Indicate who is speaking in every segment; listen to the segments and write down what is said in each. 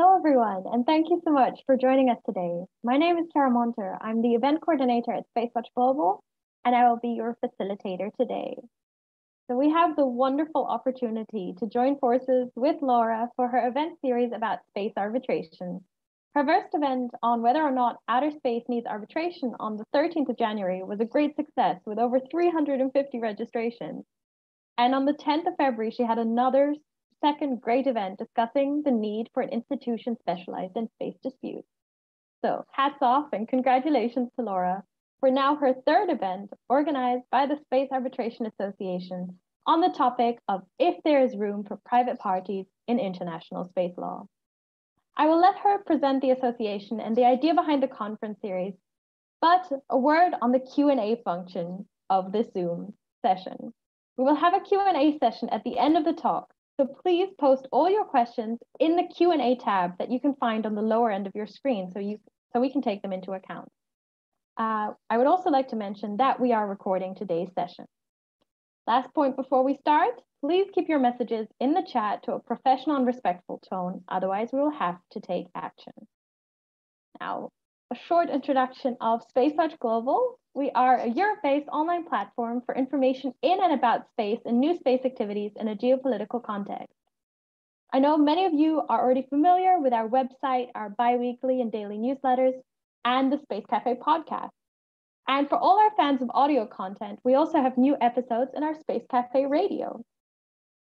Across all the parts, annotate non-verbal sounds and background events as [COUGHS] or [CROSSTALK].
Speaker 1: Hello, everyone, and thank you so much for joining us today. My name is Kara Monter. I'm the event coordinator at Spacewatch Global, and I will be your facilitator today. So we have the wonderful opportunity to join forces with Laura for her event series about space arbitration. Her first event on whether or not outer space needs arbitration on the 13th of January was a great success with over 350 registrations. And on the 10th of February, she had another second great event discussing the need for an institution specialized in space disputes. So hats off and congratulations to Laura for now her third event organized by the Space Arbitration Association on the topic of if there is room for private parties in international space law. I will let her present the association and the idea behind the conference series, but a word on the Q&A function of this Zoom session. We will have a Q&A session at the end of the talk, so please post all your questions in the Q&A tab that you can find on the lower end of your screen so, you, so we can take them into account. Uh, I would also like to mention that we are recording today's session. Last point before we start, please keep your messages in the chat to a professional and respectful tone, otherwise we will have to take action. Now, a short introduction of Spacewatch Global. We are a Europe-based online platform for information in and about space and new space activities in a geopolitical context. I know many of you are already familiar with our website, our bi-weekly and daily newsletters, and the Space Cafe podcast. And for all our fans of audio content, we also have new episodes in our Space Cafe radio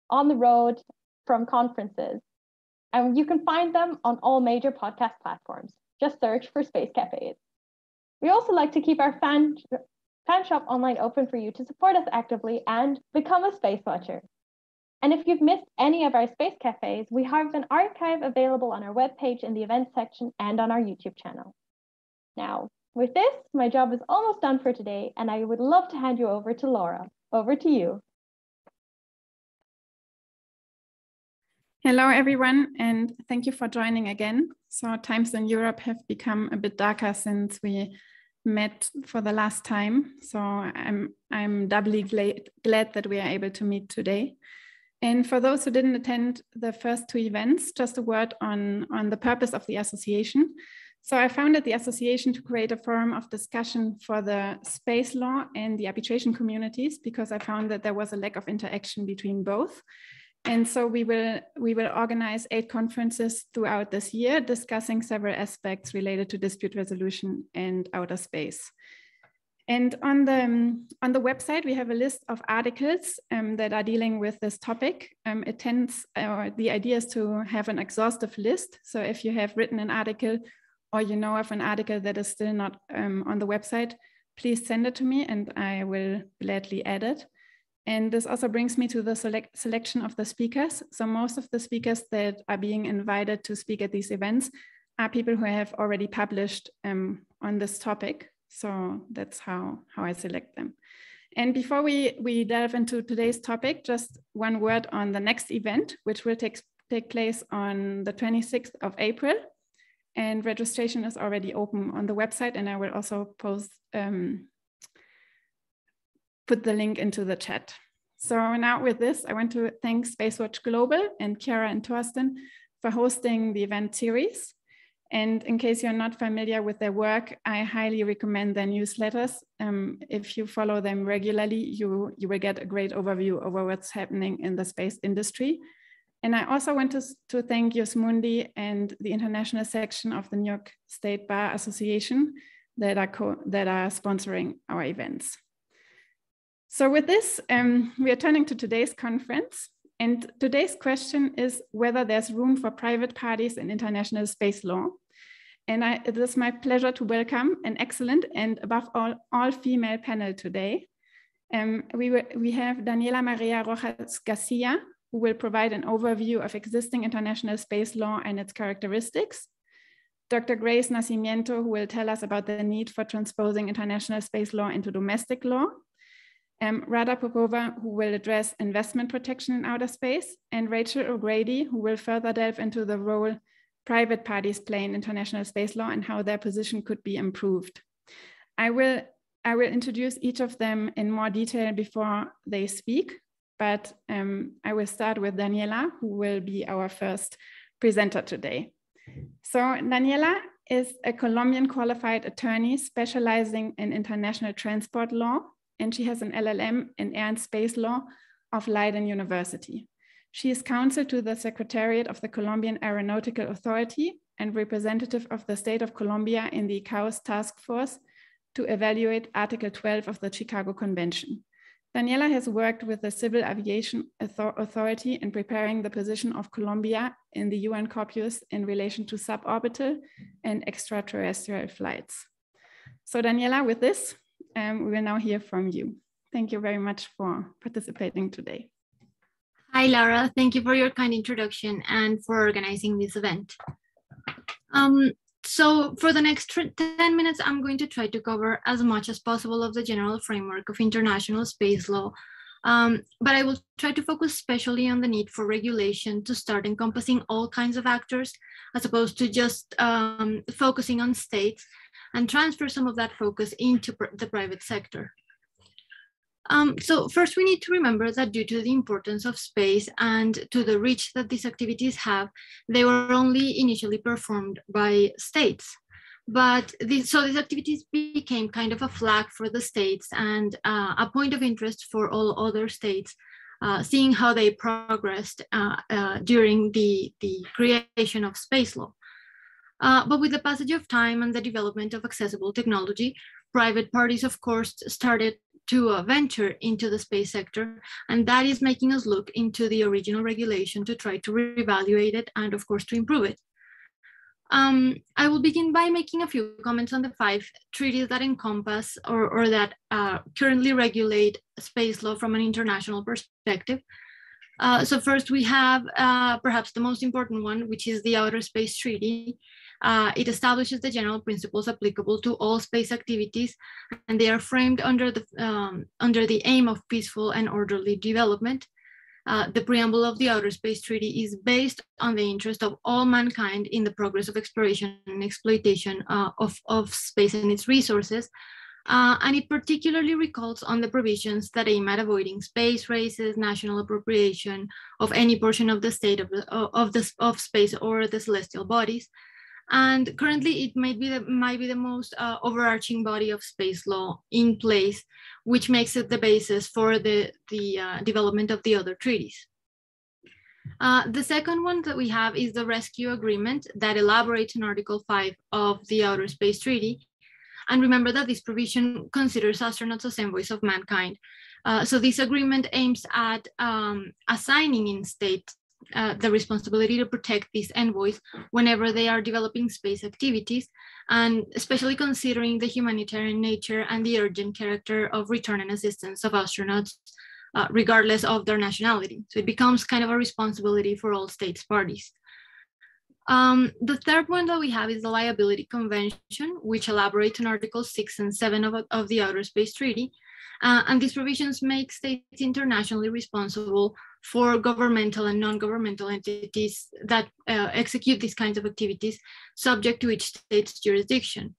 Speaker 1: on the road from conferences. And you can find them on all major podcast platforms. Just search for Space Cafes. We also like to keep our fan, fan shop online open for you to support us actively and become a space watcher. And if you've missed any of our space cafes, we have an archive available on our webpage in the events section and on our YouTube channel. Now, with this, my job is almost done for today, and I would love to hand you over to Laura. Over to you.
Speaker 2: Hello, everyone, and thank you for joining again. So, times in Europe have become a bit darker since we met for the last time. So, I'm I'm doubly glad, glad that we are able to meet today. And for those who didn't attend the first two events, just a word on on the purpose of the association. So I founded the association to create a forum of discussion for the space law and the arbitration communities because I found that there was a lack of interaction between both. And so we will we will organize eight conferences throughout this year discussing several aspects related to dispute resolution and outer space. And on the, on the website, we have a list of articles um, that are dealing with this topic. Um, it tends, or the idea is to have an exhaustive list. So if you have written an article or you know of an article that is still not um, on the website, please send it to me and I will gladly add it. And this also brings me to the select selection of the speakers. So most of the speakers that are being invited to speak at these events are people who have already published um, on this topic. So that's how, how I select them. And before we, we delve into today's topic, just one word on the next event, which will take, take place on the 26th of April and registration is already open on the website and I will also post um, put the link into the chat. So now with this, I want to thank Spacewatch Global and Kiara and Torsten for hosting the event series. And in case you're not familiar with their work, I highly recommend their newsletters. Um, if you follow them regularly, you, you will get a great overview over what's happening in the space industry and I also want to, to thank Jus Mundi and the international section of the New York State Bar Association that are, that are sponsoring our events. So with this, um, we are turning to today's conference. And today's question is whether there's room for private parties in international space law. And I, it is my pleasure to welcome an excellent and above all, all female panel today. Um, we, we have Daniela Maria Rojas Garcia, who will provide an overview of existing international space law and its characteristics. Dr. Grace Nacimiento, who will tell us about the need for transposing international space law into domestic law. Um, Rada Popova, who will address investment protection in outer space, and Rachael O'Grady, who will further delve into the role private parties play in international space law and how their position could be improved. I will, I will introduce each of them in more detail before they speak, but um, I will start with Daniela, who will be our first presenter today. So Daniela is a Colombian qualified attorney specializing in international transport law, and she has an LLM in air and space law of Leiden University. She is counsel to the Secretariat of the Colombian Aeronautical Authority and representative of the state of Colombia in the ICAO's task force to evaluate Article 12 of the Chicago Convention. Daniela has worked with the Civil Aviation Authority in preparing the position of Colombia in the UN COPUOS in relation to suborbital and extraterrestrial flights. So Daniela, with this, um, we will now hear from you. Thank you very much for participating today.
Speaker 3: Hi, Lara. Thank you for your kind introduction and for organizing this event. Um, so for the next 10 minutes, I'm going to try to cover as much as possible of the general framework of international space law, um, but I will try to focus especially on the need for regulation to start encompassing all kinds of actors, as opposed to just um, focusing on states and transfer some of that focus into pr the private sector. Um, so first we need to remember that due to the importance of space and to the reach that these activities have, they were only initially performed by states. But so these activities became kind of a flag for the states and uh, a point of interest for all other states, uh, seeing how they progressed uh, uh during the, the creation of space law. Uh, but with the passage of time and the development of accessible technology, private parties, of course, started to uh, venture into the space sector. And that is making us look into the original regulation to try to reevaluate it and of course to improve it. Um, I will begin by making a few comments on the five treaties that encompass or, or that uh, currently regulate space law from an international perspective. Uh, so first we have uh, perhaps the most important one, which is the Outer Space Treaty, uh, it establishes the general principles applicable to all space activities, and they are framed under the, um, under the aim of peaceful and orderly development. Uh, the preamble of the Outer Space Treaty is based on the interest of all mankind in the progress of exploration and exploitation uh, of, of space and its resources. Uh, and it particularly recalls on the provisions that aim at avoiding space races, national appropriation of any portion of the state of, of, the, of space or the celestial bodies, and currently, it might be the, might be the most uh, overarching body of space law in place, which makes it the basis for the, the uh, development of the other treaties. Uh, the second one that we have is the Rescue Agreement that elaborates on Article 5 of the Outer Space Treaty. And remember that this provision considers astronauts as envoys of mankind. Uh, so this agreement aims at um, assigning in state uh, the responsibility to protect these envoys whenever they are developing space activities, and especially considering the humanitarian nature and the urgent character of return and assistance of astronauts, uh, regardless of their nationality. So it becomes kind of a responsibility for all states parties. Um, the third one that we have is the Liability Convention, which elaborates on Articles 6 and 7 of, of the Outer Space Treaty. Uh, and these provisions make states internationally responsible for governmental and non-governmental entities that uh, execute these kinds of activities subject to each state's jurisdiction.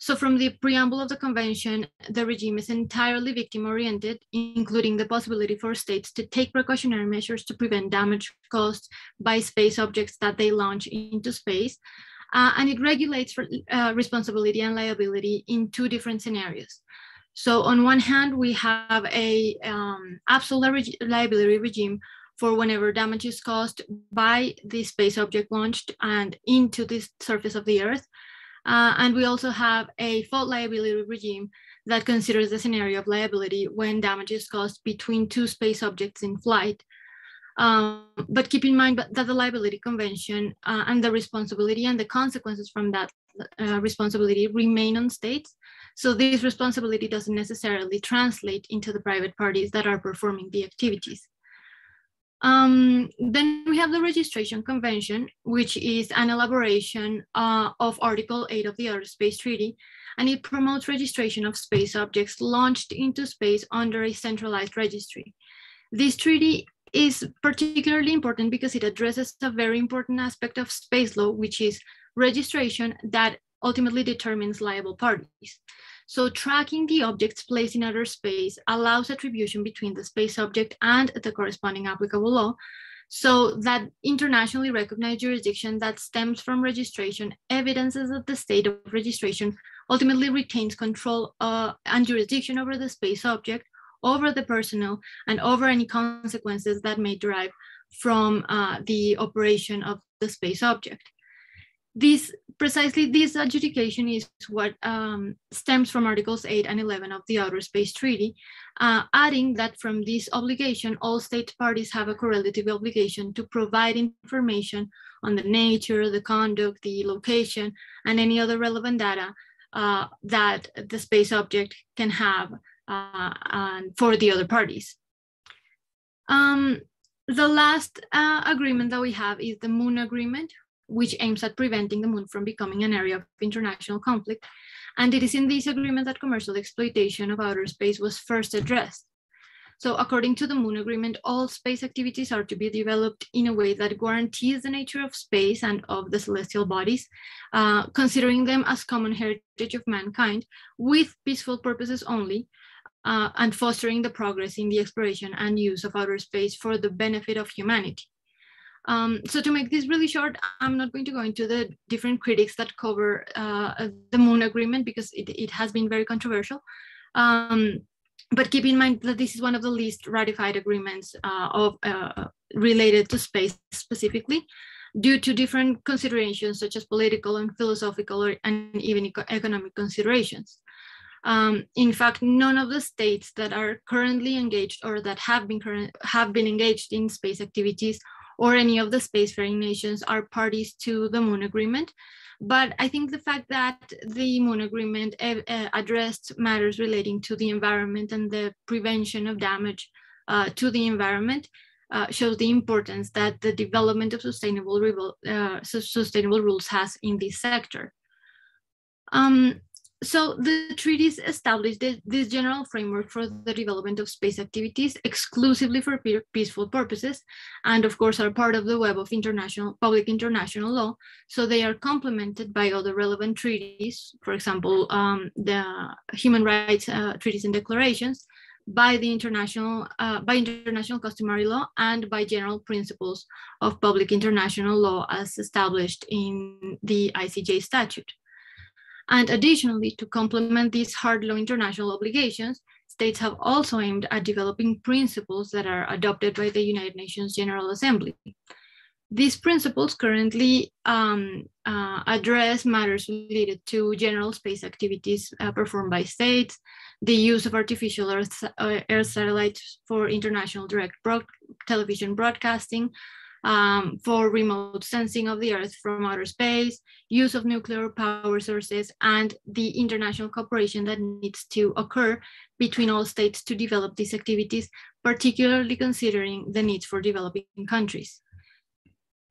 Speaker 3: So from the preamble of the convention, the regime is entirely victim-oriented, including the possibility for states to take precautionary measures to prevent damage caused by space objects that they launch into space. Uh, and it regulates uh, responsibility and liability in two different scenarios. So on one hand, we have a um, absolute liability regime for whenever damage is caused by the space object launched and into the surface of the Earth. Uh, and we also have a fault liability regime that considers the scenario of liability when damage is caused between two space objects in flight. Um, but keep in mind that the liability convention uh, and the responsibility and the consequences from that uh, responsibility remain on states. So this responsibility doesn't necessarily translate into the private parties that are performing the activities. Um, then we have the registration convention, which is an elaboration uh, of Article 8 of the Outer Space Treaty, and it promotes registration of space objects launched into space under a centralized registry. This treaty is particularly important because it addresses a very important aspect of space law, which is registration that ultimately determines liable parties. So tracking the objects placed in outer space allows attribution between the space object and the corresponding applicable law So that internationally recognized jurisdiction that stems from registration evidences that the state of registration ultimately retains control uh, and jurisdiction over the space object, over the personnel, and over any consequences that may derive from uh, the operation of the space object. This precisely this adjudication is what um, stems from Articles 8 and 11 of the Outer Space Treaty, uh, adding that from this obligation, all state parties have a correlative obligation to provide information on the nature, the conduct, the location, and any other relevant data uh, that the space object can have uh, for the other parties. Um, the last uh, agreement that we have is the Moon Agreement, which aims at preventing the moon from becoming an area of international conflict. And it is in this agreement that commercial exploitation of outer space was first addressed. So according to the Moon Agreement, all space activities are to be developed in a way that guarantees the nature of space and of the celestial bodies, uh, considering them as common heritage of mankind with peaceful purposes only, uh, and fostering the progress in the exploration and use of outer space for the benefit of humanity. Um, so to make this really short, I'm not going to go into the different critics that cover uh, the Moon Agreement because it, it has been very controversial. Um, but keep in mind that this is one of the least ratified agreements uh, of uh, related to space specifically due to different considerations such as political and philosophical or, and even eco economic considerations. Um, in fact, none of the states that are currently engaged or that have been current, have been engaged in space activities or any of the spacefaring nations are parties to the Moon Agreement. But I think the fact that the Moon Agreement uh, addressed matters relating to the environment and the prevention of damage uh, to the environment uh, shows the importance that the development of sustainable, uh, sustainable rules has in this sector. Um, so the treaties established this general framework for the development of space activities exclusively for peaceful purposes, and of course are part of the web of international public international law. So they are complemented by other relevant treaties, for example, um, the human rights uh, treaties and declarations, by the international uh, by international customary law and by general principles of public international law as established in the ICJ statute. And additionally, to complement these hard law international obligations, states have also aimed at developing principles that are adopted by the United Nations General Assembly. These principles currently um, uh, address matters related to general space activities uh, performed by states, the use of artificial earth, uh, earth satellites for international direct broad television broadcasting, um, for remote sensing of the Earth from outer space, use of nuclear power sources, and the international cooperation that needs to occur between all states to develop these activities, particularly considering the needs for developing countries.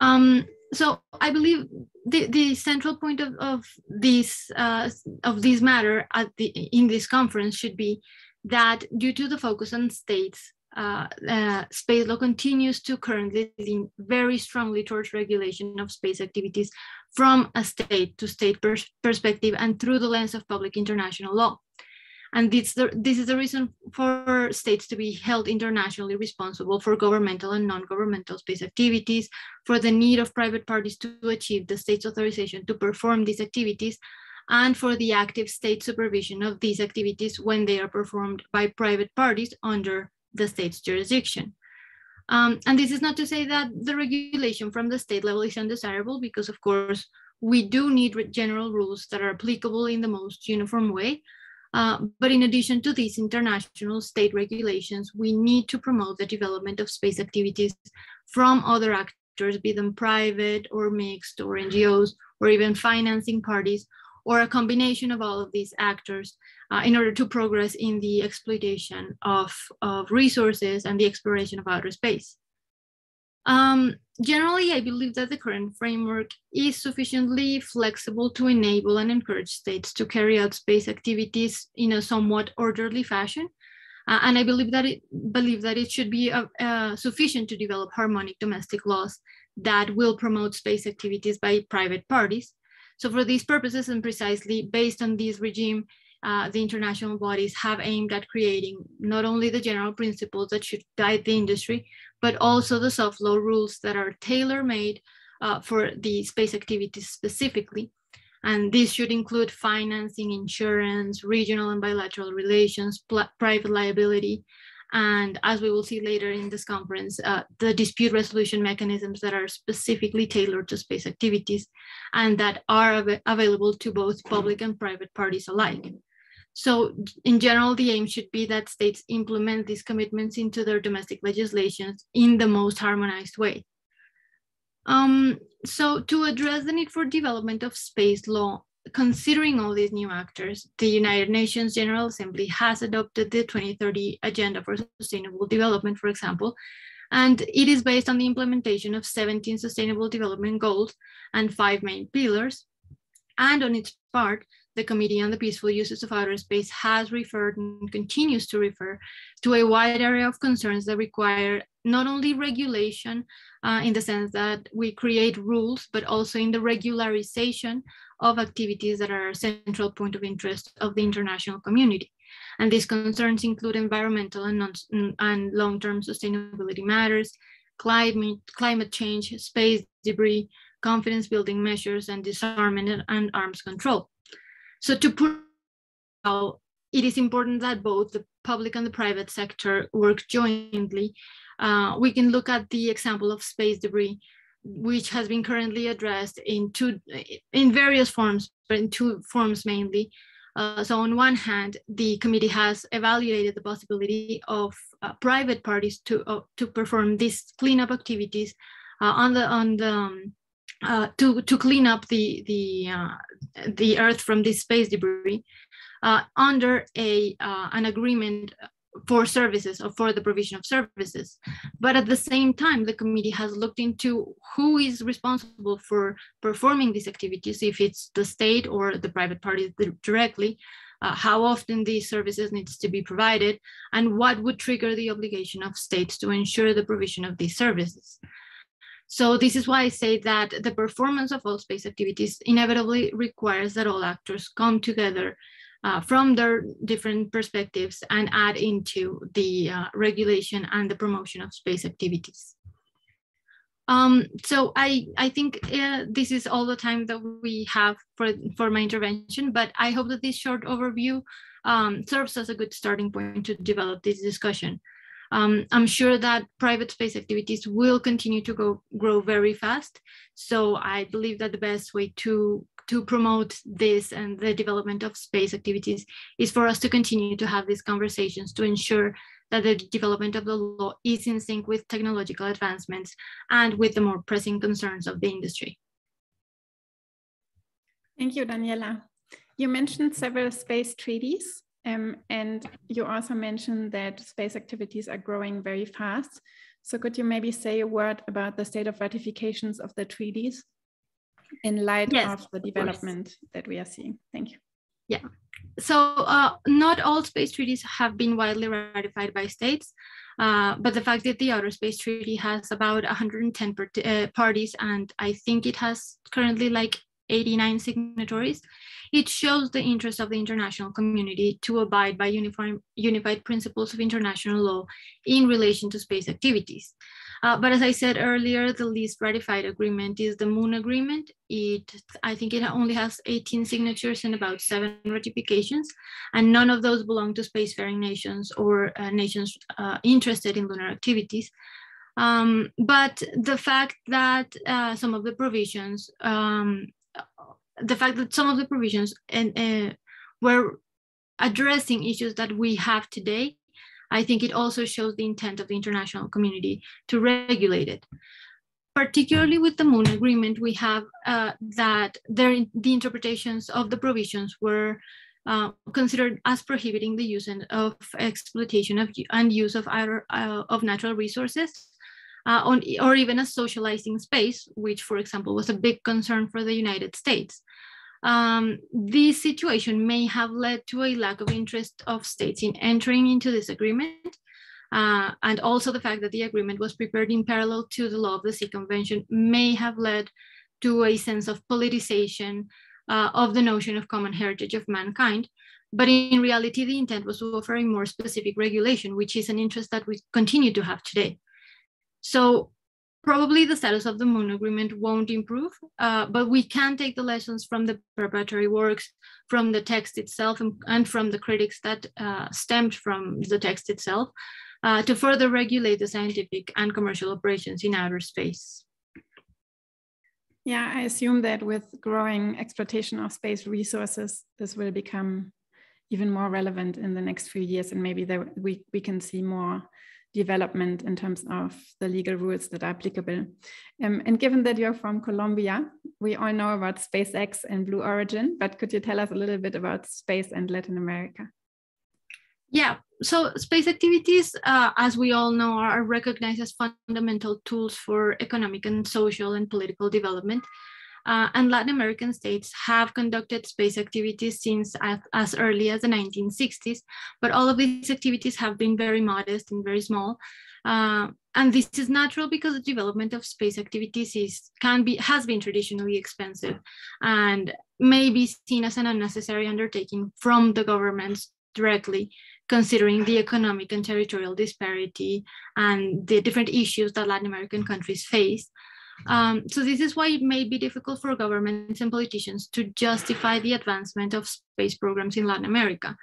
Speaker 3: Um, so I believe the, the central point of, of this uh, of this matter at the in this conference should be that due to the focus on states uh, uh, space law continues to currently lean very strongly towards regulation of space activities from a state to state pers perspective and through the lens of public international law. And this, the, this is the reason for states to be held internationally responsible for governmental and non-governmental space activities, for the need of private parties to achieve the state's authorization to perform these activities, and for the active state supervision of these activities when they are performed by private parties under the state's jurisdiction. Um, and this is not to say that the regulation from the state level is undesirable, because of course, we do need general rules that are applicable in the most uniform way. Uh, but in addition to these international state regulations, we need to promote the development of space activities from other actors, be them private or mixed or NGOs, or even financing parties, or a combination of all of these actors uh, in order to progress in the exploitation of, of resources and the exploration of outer space. Um, generally, I believe that the current framework is sufficiently flexible to enable and encourage states to carry out space activities in a somewhat orderly fashion. Uh, and I believe that it believe that it should be uh, uh, sufficient to develop harmonic domestic laws that will promote space activities by private parties. So for these purposes and precisely based on this regime, uh, the international bodies have aimed at creating not only the general principles that should guide the industry, but also the soft law rules that are tailor-made uh, for the space activities specifically. And this should include financing, insurance, regional and bilateral relations, private liability, and as we will see later in this conference, uh, the dispute resolution mechanisms that are specifically tailored to space activities and that are av available to both public and private parties alike. So in general, the aim should be that states implement these commitments into their domestic legislations in the most harmonized way. Um, so to address the need for development of space law, considering all these new actors, the United Nations General Assembly has adopted the 2030 Agenda for Sustainable Development, for example, and it is based on the implementation of 17 Sustainable Development Goals and five main pillars. And on its part, the Committee on the Peaceful Uses of Outer Space has referred and continues to refer to a wide area of concerns that require not only regulation uh, in the sense that we create rules, but also in the regularization of activities that are a central point of interest of the international community. And these concerns include environmental and, and long-term sustainability matters, climate, climate change, space debris, confidence building measures, and disarmament and arms control. So to put out, it is important that both the public and the private sector work jointly. Uh, we can look at the example of space debris which has been currently addressed in two, in various forms, but in two forms mainly. Uh, so on one hand, the committee has evaluated the possibility of uh, private parties to uh, to perform these cleanup activities uh, on the on the um, uh, to to clean up the the the earth from this space debris under a an agreement for services or for the provision of services. But at the same time, the committee has looked into who is responsible for performing these activities, if it's the state or the private parties directly, uh, how often these services needs to be provided, and what would trigger the obligation of states to ensure the provision of these services. So this is why I say that the performance of all space activities inevitably requires that all actors come together uh, from their different perspectives and add into the uh, regulation and the promotion of space activities. Um, so I, I think uh, this is all the time that we have for, for my intervention, but I hope that this short overview um, serves as a good starting point to develop this discussion. Um, I'm sure that private space activities will continue to go, grow very fast. So I believe that the best way to to promote this and the development of space activities is for us to continue to have these conversations to ensure that the development of the law is in sync with technological advancements and with the more pressing concerns of the industry.
Speaker 2: Thank you, Daniela. You mentioned several space treaties, um, and you also mentioned that space activities are growing very fast. So could you maybe say a word about the state of ratifications of the treaties? in light yes, of the development of that we are seeing. Thank you.
Speaker 3: Yeah. So uh, not all space treaties have been widely ratified by states, uh, but the fact that the Outer Space Treaty has about 110 uh, parties, and I think it has currently like 89 signatories, it shows the interest of the international community to abide by uniform, unified principles of international law in relation to space activities. Uh, but as I said earlier, the least ratified agreement is the Moon Agreement. It, I think it only has 18 signatures and about seven ratifications, and none of those belong to spacefaring nations or uh, nations uh, interested in lunar activities. Um, but the fact that uh, some of the provisions, um, the fact that some of the provisions and uh, were addressing issues that we have today I think it also shows the intent of the international community to regulate it. Particularly with the Moon Agreement, we have uh, that there, the interpretations of the provisions were uh, considered as prohibiting the use and of exploitation of and use of, uh, of natural resources uh, on, or even a socializing space, which, for example, was a big concern for the United States. Um, this situation may have led to a lack of interest of states in entering into this agreement. Uh, and also the fact that the agreement was prepared in parallel to the law of the Sea Convention may have led to a sense of politicization uh, of the notion of common heritage of mankind. But in reality, the intent was to offer a more specific regulation, which is an interest that we continue to have today. So probably the status of the moon agreement won't improve, uh, but we can take the lessons from the preparatory works, from the text itself, and, and from the critics that uh, stemmed from the text itself uh, to further regulate the scientific and commercial operations in outer space.
Speaker 2: Yeah, I assume that with growing exploitation of space resources, this will become even more relevant in the next few years, and maybe there, we, we can see more development in terms of the legal rules that are applicable. Um, and given that you're from Colombia, we all know about SpaceX and Blue Origin, but could you tell us a little bit about space and Latin America?
Speaker 3: Yeah, so space activities, uh, as we all know, are recognized as fundamental tools for economic and social and political development. Uh, and Latin American states have conducted space activities since as, as, early as the 1960s, but all of these activities have been very modest and very small. Uh, and this is natural because the development of space activities is can be has been traditionally expensive and may be seen as an unnecessary undertaking from the governments directly considering the economic and territorial disparity and the different issues that Latin American countries face. Um, so this is why it may be difficult for governments and politicians to justify the advancement of space programs in Latin America.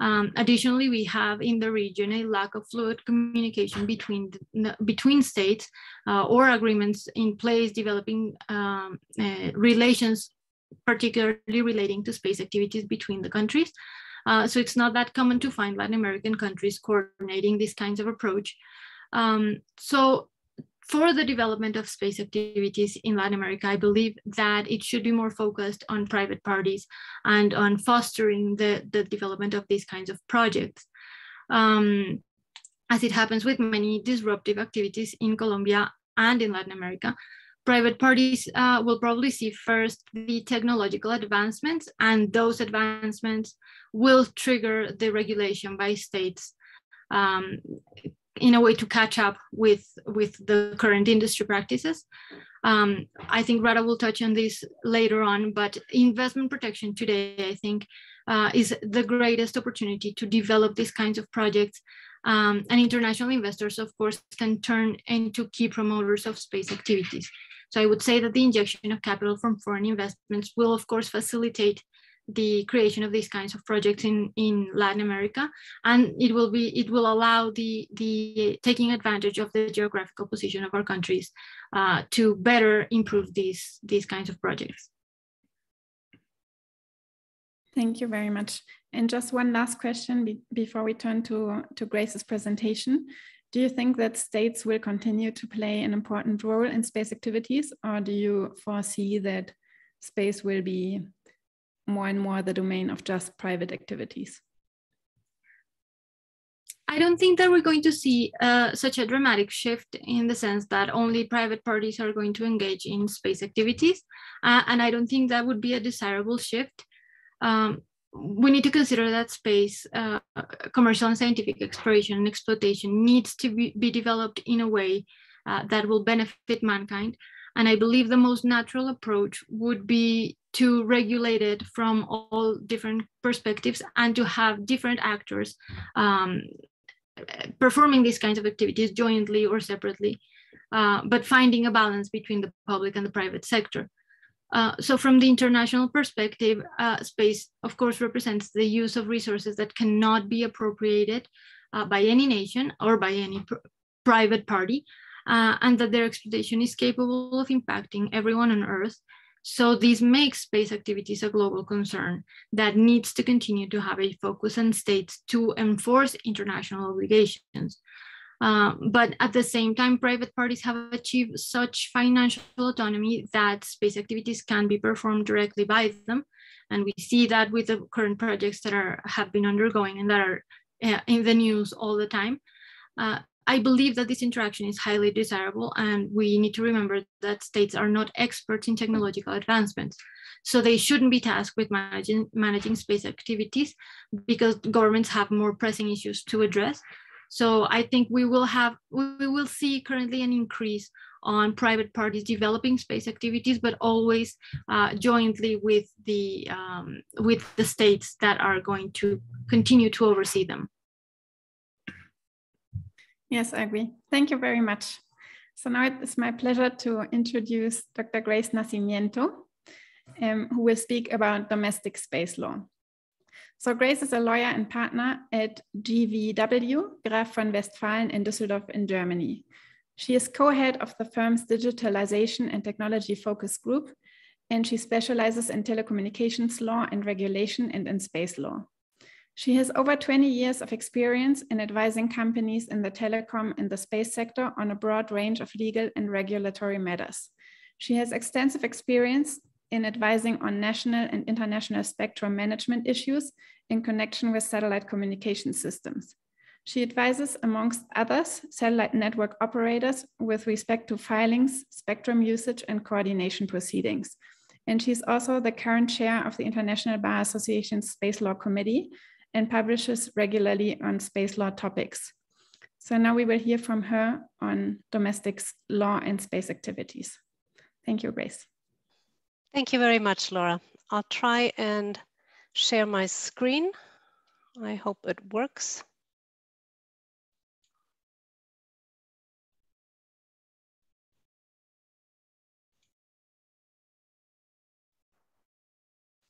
Speaker 3: Um, additionally, we have in the region a lack of fluid communication between, between states uh, or agreements in place developing um, uh, relations, particularly relating to space activities between the countries. Uh, so it's not that common to find Latin American countries coordinating these kinds of approach. Um, so for the development of space activities in Latin America, I believe that it should be more focused on private parties and on fostering the, the development of these kinds of projects. Um, as it happens with many disruptive activities in Colombia and in Latin America, private parties uh, will probably see first the technological advancements, and those advancements will trigger the regulation by states um, in a way to catch up with with the current industry practices. Um, I think Rada will touch on this later on, but investment protection today, I think, uh, is the greatest opportunity to develop these kinds of projects. Um, and international investors, of course, can turn into key promoters of space activities. So I would say that the injection of capital from foreign investments will, of course, facilitate the creation of these kinds of projects in, in Latin America, and it will be it will allow the the taking advantage of the geographical position of our countries uh, to better improve these these kinds of projects.
Speaker 2: Thank you very much. And just one last question be before we turn to, to Grace's presentation. Do you think that states will continue to play an important role in space activities, or do you foresee that space will be more and more the domain of just private activities?
Speaker 3: I don't think that we're going to see uh, such a dramatic shift in the sense that only private parties are going to engage in space activities. Uh, and I don't think that would be a desirable shift. Um, we need to consider that space, uh, commercial and scientific exploration and exploitation needs to be, be developed in a way uh, that will benefit mankind. And I believe the most natural approach would be to regulate it from all different perspectives and to have different actors um, performing these kinds of activities jointly or separately, uh, but finding a balance between the public and the private sector. Uh, so from the international perspective, uh, space, of course, represents the use of resources that cannot be appropriated uh, by any nation or by any pr private party, uh, and that their exploitation is capable of impacting everyone on Earth so this makes space activities a global concern that needs to continue to have a focus on states to enforce international obligations. Uh, but at the same time, private parties have achieved such financial autonomy that space activities can be performed directly by them. And we see that with the current projects that are have been undergoing and that are uh, in the news all the time. Uh, I believe that this interaction is highly desirable, and we need to remember that states are not experts in technological advancements. So they shouldn't be tasked with managing, managing space activities because governments have more pressing issues to address. So I think we will have, we will see currently an increase on private parties developing space activities, but always uh, jointly with the, um, with the states that are going to continue to oversee them.
Speaker 2: Yes, I agree. Thank you very much. So now it's my pleasure to introduce Dr. Grace Nacimiento, um, who will speak about domestic space law. So Grace is a lawyer and partner at GVW, Graf von Westphalen in Düsseldorf in Germany. She is co-head of the firm's digitalization and technology focus group, and she specializes in telecommunications law and regulation and in space law. She has over 20 years of experience in advising companies in the telecom and the space sector on a broad range of legal and regulatory matters. She has extensive experience in advising on national and international spectrum management issues in connection with satellite communication systems. She advises, amongst others, satellite network operators with respect to filings, spectrum usage, and coordination proceedings. And she's also the current chair of the International Bar Association's Space Law Committee, and publishes regularly on space law topics. So now we will hear from her on domestic law and space activities. Thank you, Grace.
Speaker 4: Thank you very much, Laura. I'll try and share my screen. I hope it works.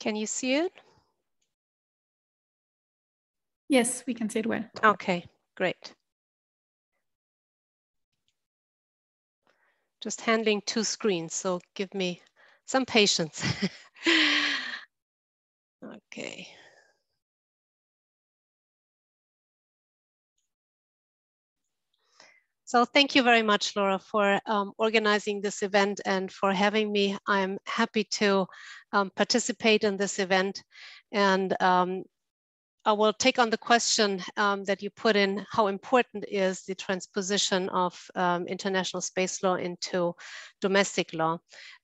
Speaker 4: Can you see it?
Speaker 2: Yes, we can see it well.
Speaker 4: Okay, great. Just handling two screens, so give me some patience. [LAUGHS] okay. So thank you very much, Laura, for um, organizing this event and for having me. I'm happy to um, participate in this event. And um, I will take on the question um, that you put in, how important is the transposition of um, international space law into domestic law.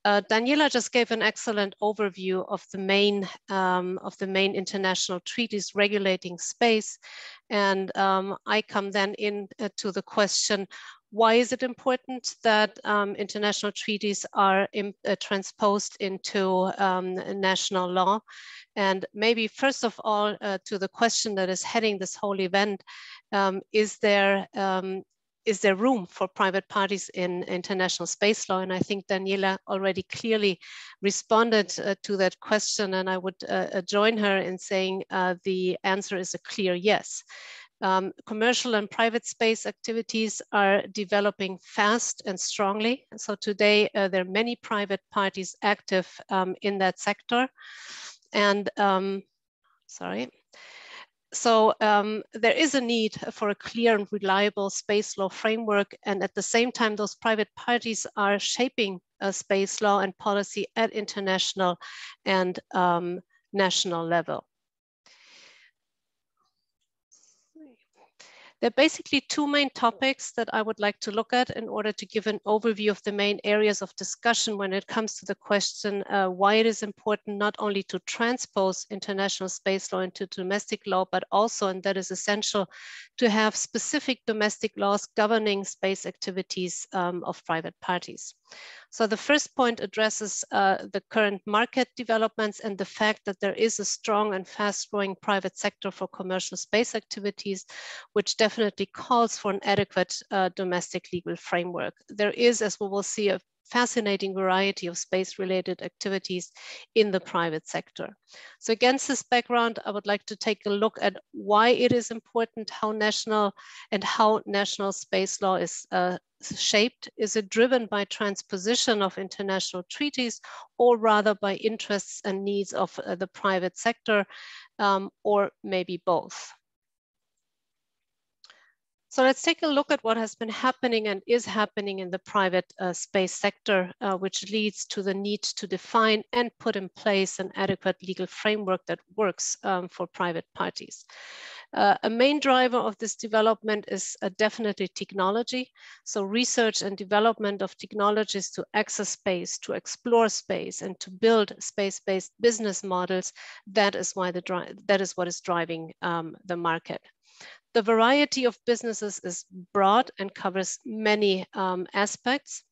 Speaker 4: Uh, Daniela just gave an excellent overview of the main um, of the main international treaties regulating space, and um, I come then in uh, to the question: Why is it important that um, international treaties are in, uh, transposed into um, national law? And maybe first of all, uh, to the question that is heading this whole event, um, is there um, is there room for private parties in international space law? And I think Daniela already clearly responded uh, to that question, and I would uh, join her in saying uh, the answer is a clear yes. Um, commercial and private space activities are developing fast and strongly. So today uh, there are many private parties active um, in that sector. And um, sorry. So um, there is a need for a clear and reliable space law framework. And at the same time, those private parties are shaping space law and policy at international and um, national level. There are basically two main topics that I would like to look at in order to give an overview of the main areas of discussion when it comes to the question uh, why it is important not only to transpose international space law into domestic law, but also, and that is essential, to have specific domestic laws governing space activities um, of private parties. So the first point addresses uh, the current market developments and the fact that there is a strong and fast growing private sector for commercial space activities, which definitely calls for an adequate uh, domestic legal framework. There is, as we will see, a fascinating variety of space-related activities in the private sector. So against this background, I would like to take a look at why it is important, how national and how national space law is uh, shaped? Is it driven by transposition of international treaties or rather by interests and needs of uh, the private sector um, or maybe both? So let's take a look at what has been happening and is happening in the private uh, space sector, uh, which leads to the need to define and put in place an adequate legal framework that works um, for private parties. Uh, a main driver of this development is uh, definitely technology. So research and development of technologies to access space, to explore space, and to build space-based business models. That is why the that is what is driving um, the market. The variety of businesses is broad and covers many um, aspects.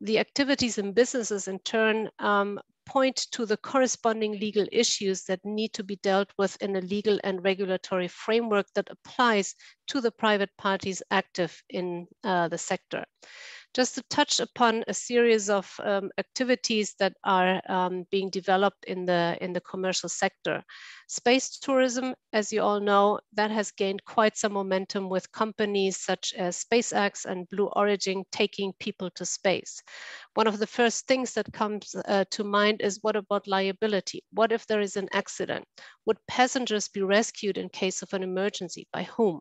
Speaker 4: The activities and businesses in turn um, point to the corresponding legal issues that need to be dealt with in a legal and regulatory framework that applies to the private parties active in uh, the sector. Just to touch upon a series of um, activities that are um, being developed in the, in the commercial sector. Space tourism, as you all know, that has gained quite some momentum with companies such as SpaceX and Blue Origin taking people to space. One of the first things that comes uh, to mind is what about liability? What if there is an accident? Would passengers be rescued in case of an emergency? By whom?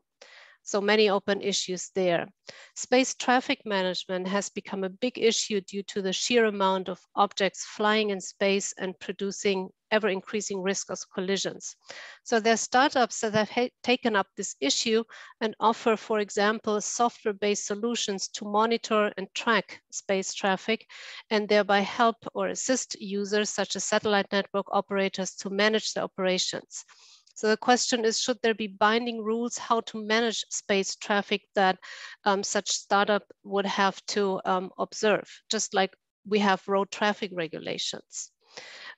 Speaker 4: So many open issues there. Space traffic management has become a big issue due to the sheer amount of objects flying in space and producing ever increasing risk of collisions. So there are startups that have taken up this issue and offer, for example, software-based solutions to monitor and track space traffic and thereby help or assist users such as satellite network operators to manage the operations. So the question is, should there be binding rules how to manage space traffic that um, such startup would have to um, observe, just like we have road traffic regulations.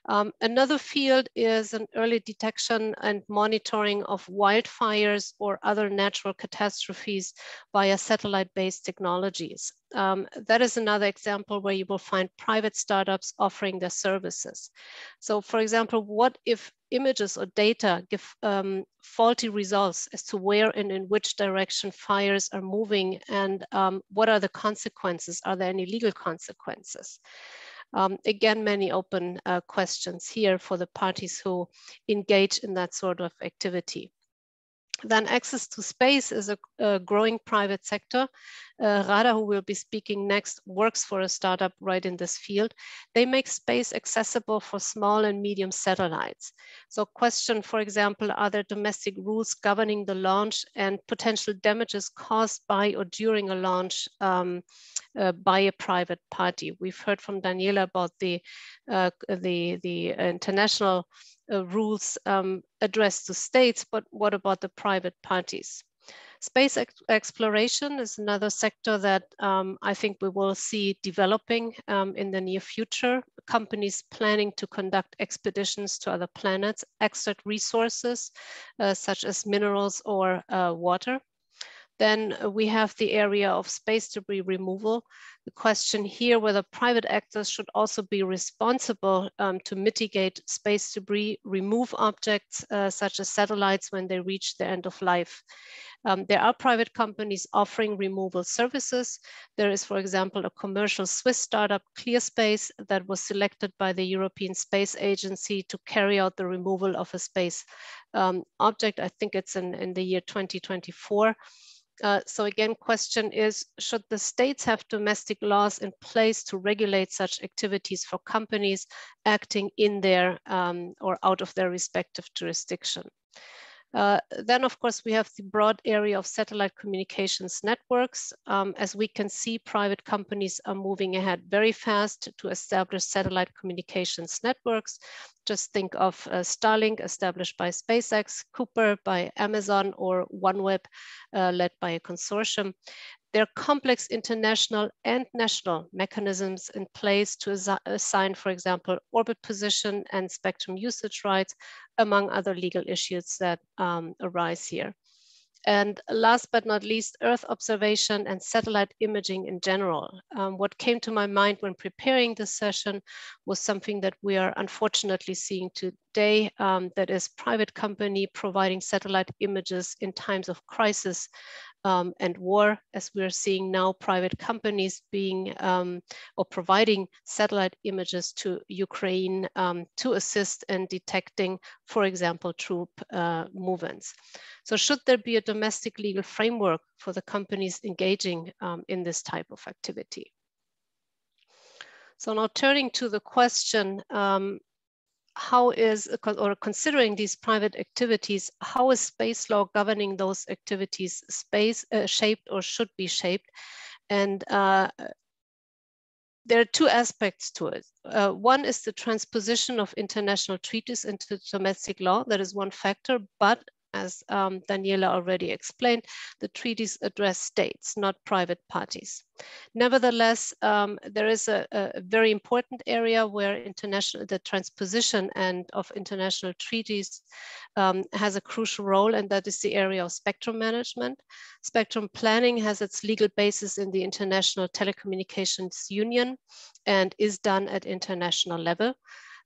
Speaker 4: Um, another field is an early detection and monitoring of wildfires or other natural catastrophes via satellite-based technologies. Um, that is another example where you will find private startups offering their services. So for example, what if images or data give um, faulty results as to where and in which direction fires are moving and um, what are the consequences? Are there any legal consequences? Um, again, many open uh, questions here for the parties who engage in that sort of activity. Then access to space is a, a growing private sector. Uh, Rada, who will be speaking next, works for a startup right in this field. They make space accessible for small and medium satellites. So question, for example, are there domestic rules governing the launch and potential damages caused by or during a launch um, uh, by a private party? We've heard from Daniela about the, uh, the, the international uh, rules um, addressed to states, but what about the private parties? Space ex exploration is another sector that um, I think we will see developing um, in the near future. Companies planning to conduct expeditions to other planets, extract resources uh, such as minerals or uh, water. Then we have the area of space debris removal. The question here whether private actors should also be responsible um, to mitigate space debris, remove objects uh, such as satellites when they reach the end of life. Um, there are private companies offering removal services. There is, for example, a commercial Swiss startup, ClearSpace, that was selected by the European Space Agency to carry out the removal of a space um, object. I think it's in, in the year 2024. Uh, so again, question is, should the states have domestic laws in place to regulate such activities for companies acting in their um, or out of their respective jurisdiction? Uh, then, of course, we have the broad area of satellite communications networks. Um, as we can see, private companies are moving ahead very fast to establish satellite communications networks. Just think of uh, Starlink established by SpaceX, Kuiper by Amazon, or OneWeb uh, led by a consortium. There are complex international and national mechanisms in place to assign, for example, orbit position and spectrum usage rights, among other legal issues that um, arise here. And last but not least, Earth observation and satellite imaging in general. Um, what came to my mind when preparing this session was something that we are unfortunately seeing today, um, that is private company providing satellite images in times of crisis um, and war, as we're seeing now private companies being um, or providing satellite images to Ukraine um, to assist in detecting, for example, troop uh, movements. So should there be a domestic legal framework for the companies engaging um, in this type of activity? So now turning to the question, um, how is, or considering these private activities, how is space law governing those activities space uh, shaped or should be shaped? And uh, there are two aspects to it. Uh, one is the transposition of international treaties into domestic law. That is one factor, but as um, Daniela already explained, the treaties address states, not private parties. Nevertheless, um, there is a, a, very important area where international, the transposition and of international treaties um, has a crucial role, and that is the area of spectrum management. Spectrum planning has its legal basis in the International Telecommunications Union and is done at international level.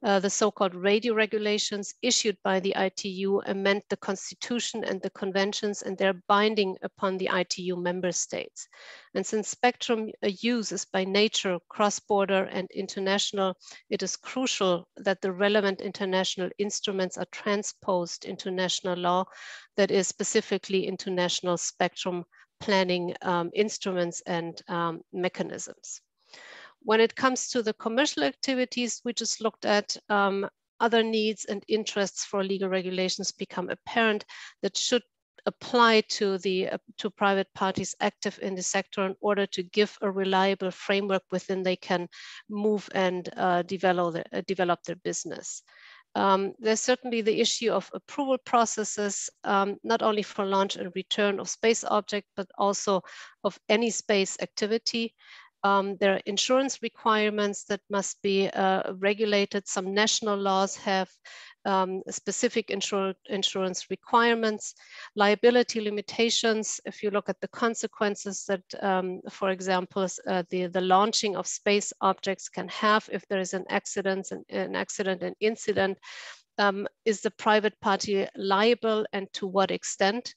Speaker 4: Uh, the so-called radio regulations issued by the ITU amend the constitution and the conventions and they're binding upon the ITU member states. And since spectrum uh, use is by nature cross-border and international, it is crucial that the relevant international instruments are transposed into national law, that is specifically international spectrum planning um, instruments and um, mechanisms. When it comes to the commercial activities, we just looked at um, other needs and interests for legal regulations become apparent that should apply to the uh, to private parties active in the sector in order to give a reliable framework within they can move and uh, develop their, uh, develop their business. Um, there's certainly the issue of approval processes, um, not only for launch and return of space object, but also of any space activity. Um, there are insurance requirements that must be uh, regulated. Some national laws have um, specific insur insurance requirements, liability limitations. If you look at the consequences that, um, for example, uh, the, the launching of space objects can have if there is an accident, an, an accident, an incident, um, is the private party liable and to what extent?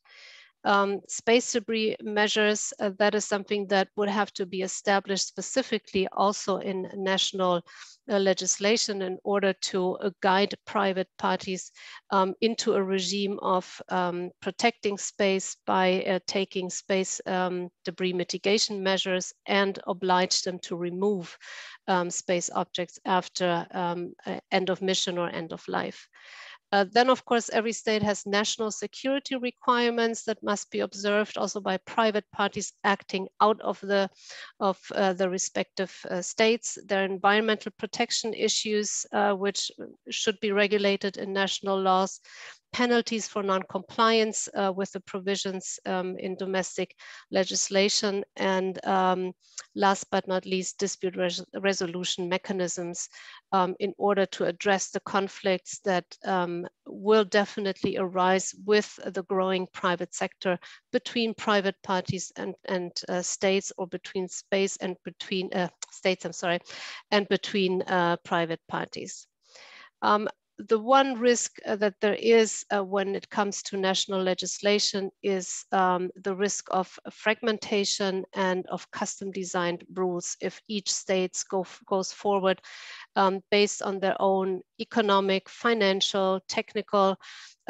Speaker 4: Um, space debris measures, uh, that is something that would have to be established specifically also in national uh, legislation in order to uh, guide private parties um, into a regime of um, protecting space by uh, taking space um, debris mitigation measures and oblige them to remove um, space objects after um, end of mission or end of life. Uh, then, of course, every state has national security requirements that must be observed also by private parties acting out of the, of, uh, the respective uh, states. There are environmental protection issues uh, which should be regulated in national laws penalties for non-compliance uh, with the provisions um, in domestic legislation, and um, last but not least, dispute res resolution mechanisms um, in order to address the conflicts that um, will definitely arise with the growing private sector between private parties and, and uh, states or between space and between uh, states, I'm sorry, and between uh, private parties. Um, the one risk uh, that there is uh, when it comes to national legislation is um, the risk of fragmentation and of custom designed rules if each state go, goes forward um, based on their own economic, financial, technical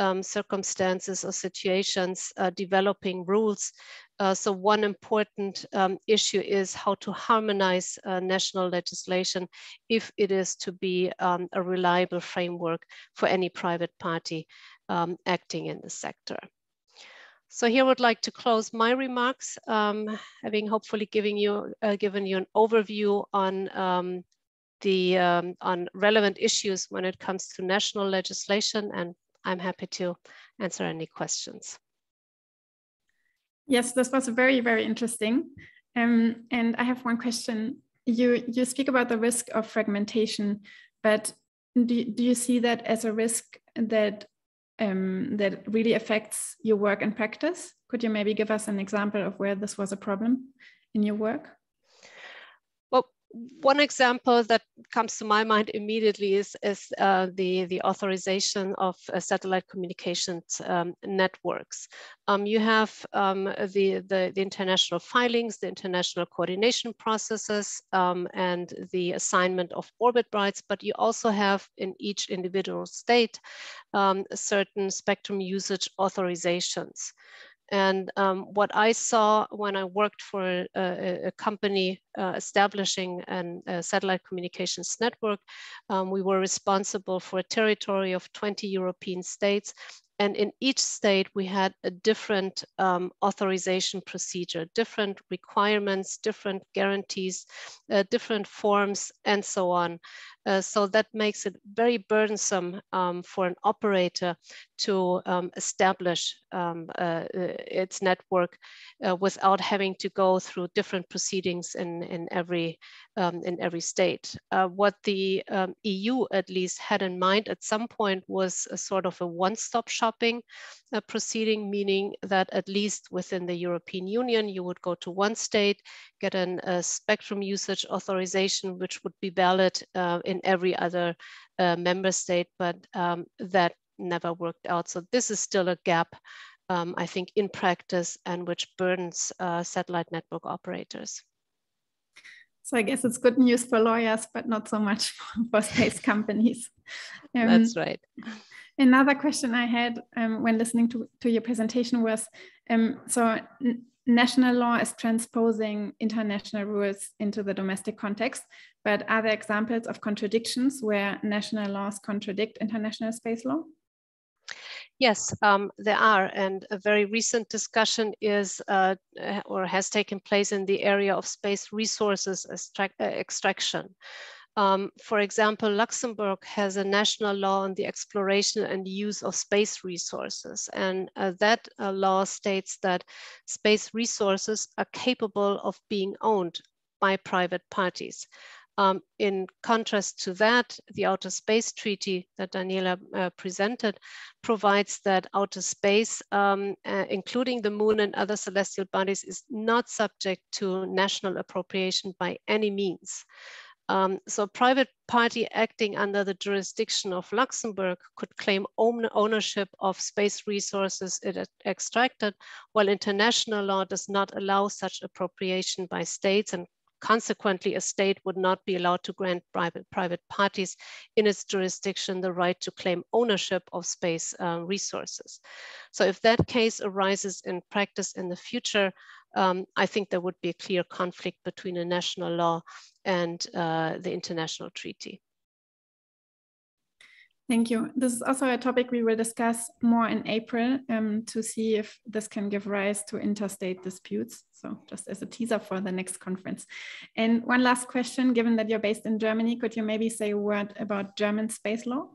Speaker 4: um, circumstances or situations, uh, developing rules uh, so one important um, issue is how to harmonize uh, national legislation if it is to be um, a reliable framework for any private party um, acting in the sector. So here I would like to close my remarks, um, having hopefully given you, uh, given you an overview on um, the um, on relevant issues when it comes to national legislation, and I'm happy to answer any questions.
Speaker 2: Yes, this was very, very interesting. Um, and I have one question. You, you speak about the risk of fragmentation, but do, do you see that as a risk that, um, that really affects your work and practice? Could you maybe give us an example of where this was a problem in your work?
Speaker 4: One example that comes to my mind immediately is, is uh, the, the authorization of uh, satellite communications um, networks. Um, you have um, the, the, the, international filings, the international coordination processes, um, and the assignment of orbit rights, but you also have in each individual state um, certain spectrum usage authorizations. And um, what I saw when I worked for a, a company uh, establishing an, a satellite communications network, um, we were responsible for a territory of 20 European states. And in each state, we had a different um, authorization procedure, different requirements, different guarantees, uh, different forms, and so on. Uh, so that makes it very burdensome um, for an operator to um, establish um, uh, uh, its network uh, without having to go through different proceedings in, in, every, um, in every state. Uh, what the um, EU at least had in mind at some point was a sort of a one-stop shopping uh, proceeding, meaning that at least within the European Union, you would go to one state, get an, a spectrum usage authorization, which would be valid uh, in every other uh, member state, but um, that never worked out. So this is still a gap, um, I think, in practice and which burdens uh, satellite network operators.
Speaker 2: So I guess it's good news for lawyers, but not so much [LAUGHS] for space companies.
Speaker 4: Um, That's right.
Speaker 2: Another question I had um, when listening to, to your presentation was, um, so national law is transposing international rules into the domestic context, but are there examples of contradictions where national laws contradict international space law?
Speaker 4: Yes, um, there are. And a very recent discussion is uh, or has taken place in the area of space resources extract uh, extraction. Um, for example, Luxembourg has a national law on the exploration and use of space resources. And uh, that uh, law states that space resources are capable of being owned by private parties. Um, in contrast to that, the Outer Space Treaty that Daniela uh, presented provides that outer space, um, uh, including the moon and other celestial bodies, is not subject to national appropriation by any means. Um, so private party acting under the jurisdiction of Luxembourg could claim own ownership of space resources it extracted, while international law does not allow such appropriation by states and Consequently, a state would not be allowed to grant private, private parties in its jurisdiction the right to claim ownership of space uh, resources. So if that case arises in practice in the future, um, I think there would be a clear conflict between a national law and uh, the international treaty.
Speaker 2: Thank you. This is also a topic we will discuss more in April um, to see if this can give rise to interstate disputes. So just as a teaser for the next conference. And one last question, given that you're based in Germany, could you maybe say a word about German space law?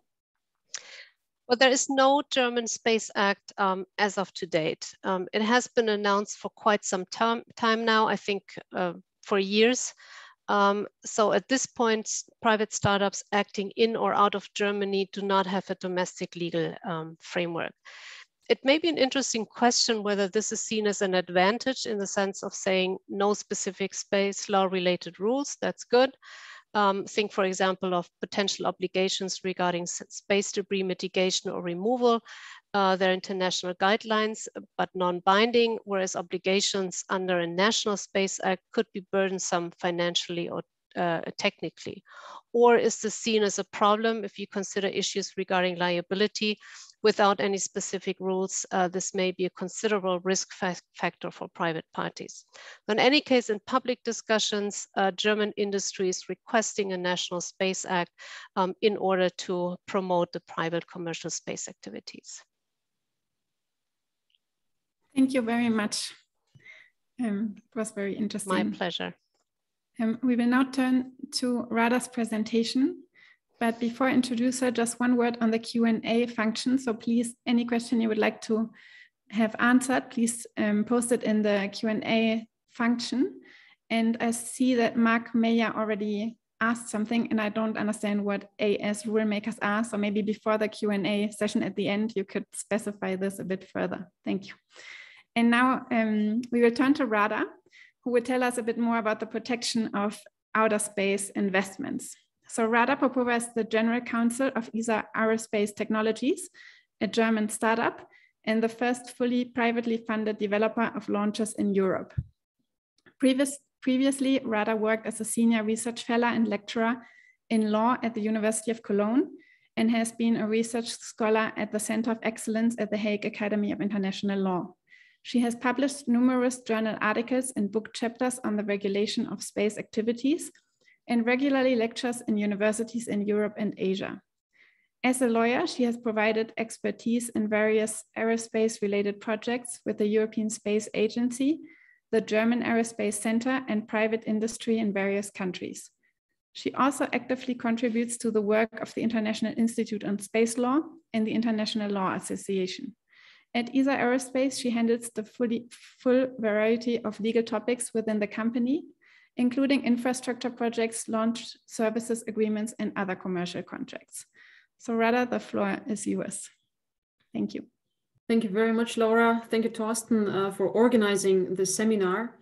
Speaker 4: Well, there is no German Space Act um, as of to date. Um, it has been announced for quite some time, now, I think uh, for years. Um, so at this point, private startups acting in or out of Germany do not have a domestic legal um, framework. It may be an interesting question whether this is seen as an advantage in the sense of saying no specific space law related rules, that's good. Um, think, for example, of potential obligations regarding space debris mitigation or removal. Uh, they're international guidelines, but non-binding, whereas obligations under a national space act could be burdensome financially or uh, technically? Or is this seen as a problem if you consider issues regarding liability without any specific rules, uh, this may be a considerable risk fa factor for private parties. In any case, in public discussions, uh, German industry is requesting a national space act um, in order to promote the private commercial space activities.
Speaker 2: Thank you very much. Um, it was very interesting.
Speaker 4: My pleasure.
Speaker 2: Um, we will now turn to Rada's presentation. But before I introduce her, just one word on the Q&A function. So please, any question you would like to have answered, please um, post it in the Q&A function. And I see that Mark Meyer already asked something and I don't understand what AS rulemakers are. So maybe before the Q&A session at the end, you could specify this a bit further. Thank you. And now um, we will turn to Rada, who will tell us a bit more about the protection of outer space investments. So Rada Popova is the general counsel of Isar Aerospace Technologies, a German startup and the first fully privately funded developer of launchers in Europe. Previous, previously, Rada worked as a senior research fellow and lecturer in law at the University of Cologne and has been a research scholar at the Center of Excellence at the Hague Academy of International Law. She has published numerous journal articles and book chapters on the regulation of space activities and regularly lectures in universities in Europe and Asia. As a lawyer, she has provided expertise in various aerospace related projects with the European Space Agency, the German Aerospace Center, and private industry in various countries. She also actively contributes to the work of the International Institute on Space Law and the International Law Association. At Isar Aerospace, she handles the fully, full variety of legal topics within the company, including infrastructure projects, launch services agreements, and other commercial contracts. So Rada, the floor is yours. Thank you.
Speaker 5: Thank you very much, Laura. Thank you, Torsten, uh, for organizing this seminar.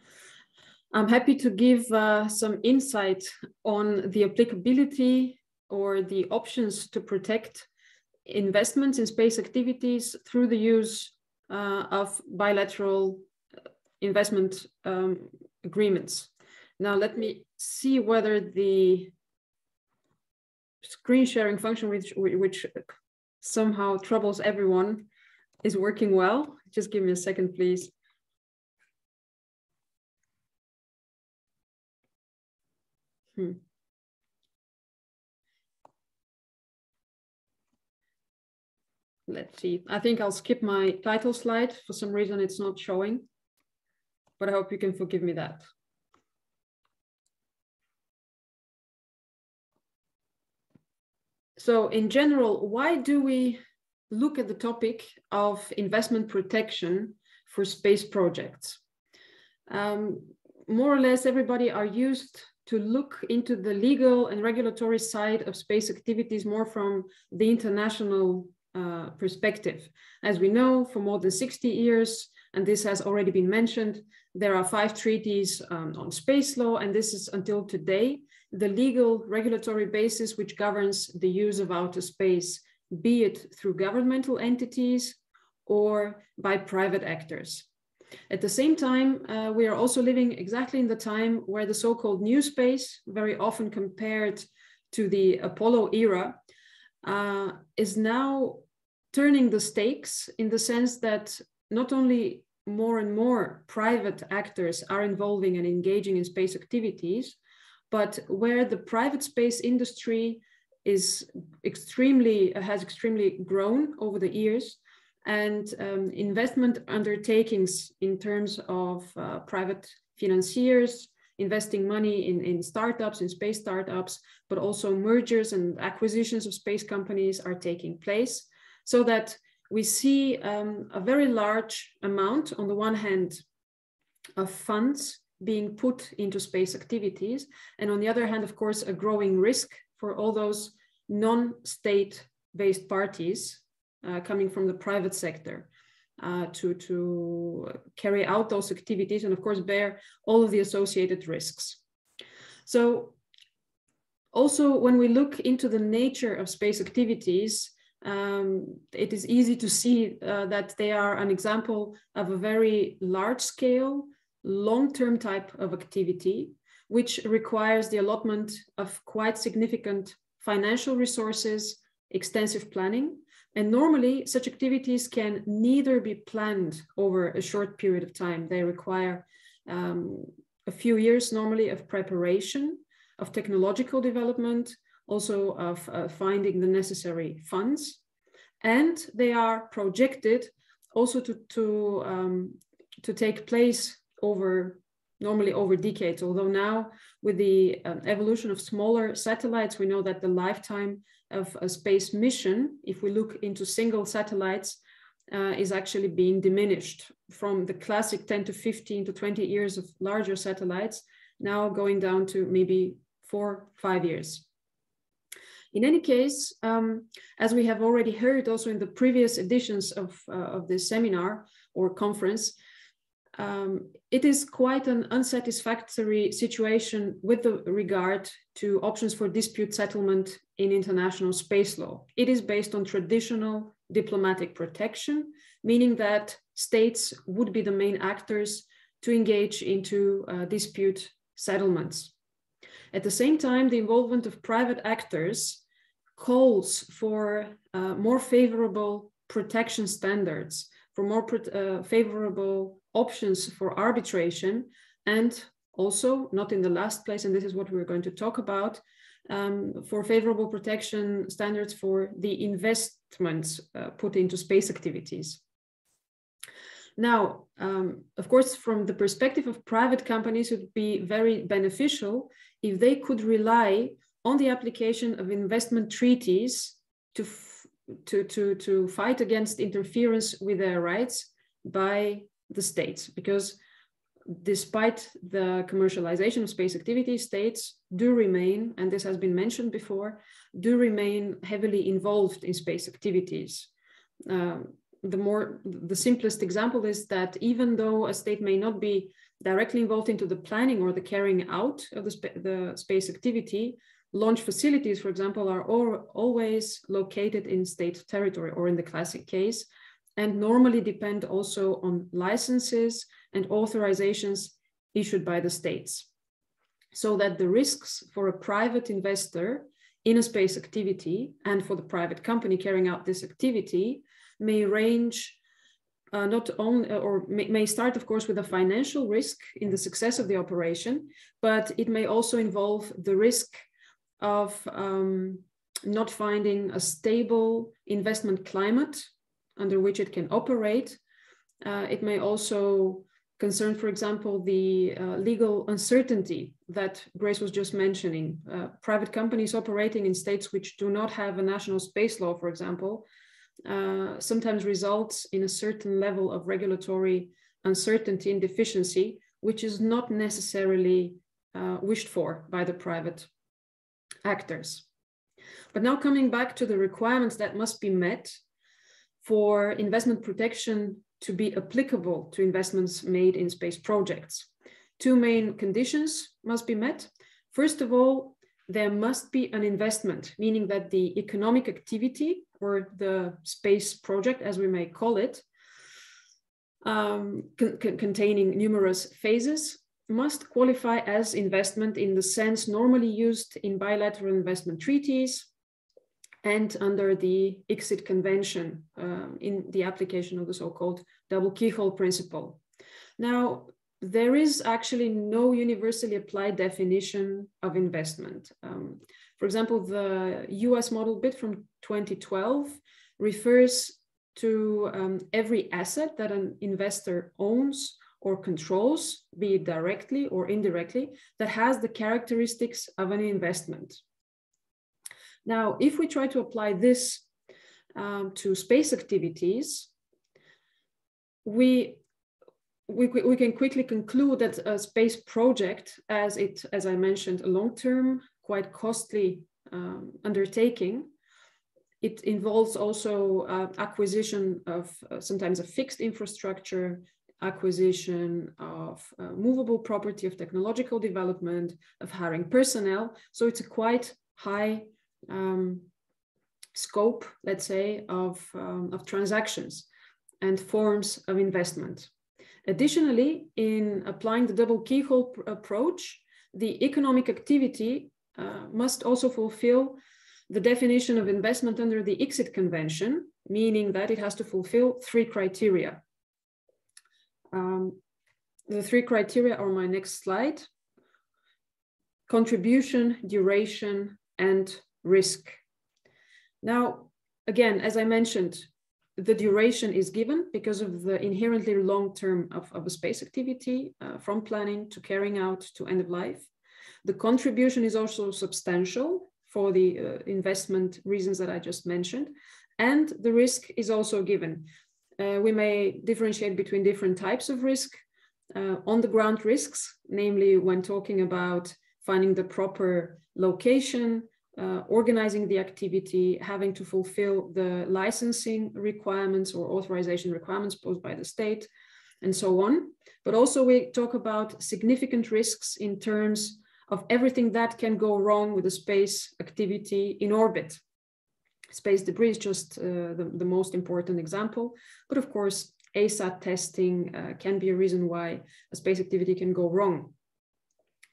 Speaker 5: I'm happy to give uh, some insight on the applicability or the options to protect investments in space activities through the use uh, of bilateral investment um, agreements. Now let me see whether the screen sharing function, which, which somehow troubles everyone, is working well. Just give me a second, please. Hmm. Let's see. I think I'll skip my title slide. For some reason, it's not showing, but I hope you can forgive me that. So in general, why do we look at the topic of investment protection for space projects? Um, more or less everybody are used to look into the legal and regulatory side of space activities more from the international uh, perspective. As we know, for more than 60 years, and this has already been mentioned, there are five treaties um, on space law, and this is until today the legal regulatory basis which governs the use of outer space, be it through governmental entities or by private actors. At the same time, uh, we are also living exactly in the time where the so-called new space, very often compared to the Apollo era, uh, is now turning the stakes in the sense that not only more and more private actors are involving and engaging in space activities, but where the private space industry is extremely has extremely grown over the years and um, investment undertakings in terms of uh, private financiers investing money in, in startups, in space startups, but also mergers and acquisitions of space companies are taking place so that we see um, a very large amount, on the one hand, of funds being put into space activities, and on the other hand, of course, a growing risk for all those non-state based parties uh, coming from the private sector uh, to, to carry out those activities and of course bear all of the associated risks. So also when we look into the nature of space activities, um, it is easy to see uh, that they are an example of a very large scale, long-term type of activity, which requires the allotment of quite significant financial resources, extensive planning, and normally, such activities can neither be planned over a short period of time. They require um, a few years normally of preparation, of technological development, also of uh, finding the necessary funds. And they are projected also to, to, um, to take place over normally over decades, although now with the um, evolution of smaller satellites, we know that the lifetime of a space mission, if we look into single satellites, uh, is actually being diminished from the classic 10 to 15 to 20 years of larger satellites, now going down to maybe four, five years. In any case, um, as we have already heard also in the previous editions of, uh, of this seminar or conference, um, it is quite an unsatisfactory situation with regard to options for dispute settlement in international space law. It is based on traditional diplomatic protection, meaning that states would be the main actors to engage into uh, dispute settlements. At the same time, the involvement of private actors calls for uh, more favorable protection standards, for more uh, favorable options for arbitration and also not in the last place and this is what we're going to talk about um, for favorable protection standards for the investments uh, put into space activities. Now um, of course from the perspective of private companies it would be very beneficial if they could rely on the application of investment treaties to, to, to, to fight against interference with their rights by the states. Because despite the commercialization of space activity, states do remain, and this has been mentioned before, do remain heavily involved in space activities. Um, the more the simplest example is that even though a state may not be directly involved into the planning or the carrying out of the, the space activity, launch facilities, for example, are all, always located in state territory or in the classic case, and normally depend also on licenses and authorizations issued by the states. So that the risks for a private investor in a space activity and for the private company carrying out this activity may range uh, not only or may, may, start of course with a financial risk in the success of the operation but it may also involve the risk of um, not finding a stable investment climate under which it can operate uh, it may also concern, for example, the uh, legal uncertainty that Grace was just mentioning. Uh, private companies operating in states which do not have a national space law, for example, uh, sometimes results in a certain level of regulatory uncertainty and deficiency, which is not necessarily uh, wished for by the private actors. But now coming back to the requirements that must be met for investment protection to be applicable to investments made in space projects. Two main conditions must be met. First of all, there must be an investment, meaning that the economic activity or the space project, as we may call it, um, con containing numerous phases, must qualify as investment in the sense normally used in bilateral investment treaties and under the ICSID convention um, in the application of the so-called double keyhole principle. Now, there is actually no universally applied definition of investment. Um, for example, the US model BIT from 2012 refers to um, every asset that an investor owns or controls, be it directly or indirectly, that has the characteristics of an investment. Now, if we try to apply this um, to space activities, we, we, we can quickly conclude that a space project, as it, as I mentioned, a long-term, quite costly um, undertaking, it involves also uh, acquisition of uh, sometimes a fixed infrastructure, acquisition of uh, movable property, of technological development, of hiring personnel. So it's a quite high um, scope, let's say, of, um, of transactions and forms of investment. Additionally, in applying the double keyhole approach, the economic activity uh, must also fulfill the definition of investment under the ICSID convention, meaning that it has to fulfill three criteria. Um, the three criteria are my next slide. Contribution, duration, and risk. Now, again, as I mentioned, the duration is given because of the inherently long term of, of a space activity uh, from planning to carrying out to end of life. The contribution is also substantial for the uh, investment reasons that I just mentioned. And the risk is also given. Uh, we may differentiate between different types of risk. Uh, on the ground risks, namely when talking about finding the proper location, uh, organizing the activity, having to fulfill the licensing requirements or authorization requirements posed by the state, and so on. But also we talk about significant risks in terms of everything that can go wrong with a space activity in orbit. Space debris is just uh, the, the, most important example, but of course, ASAT testing uh, can be a reason why a space activity can go wrong.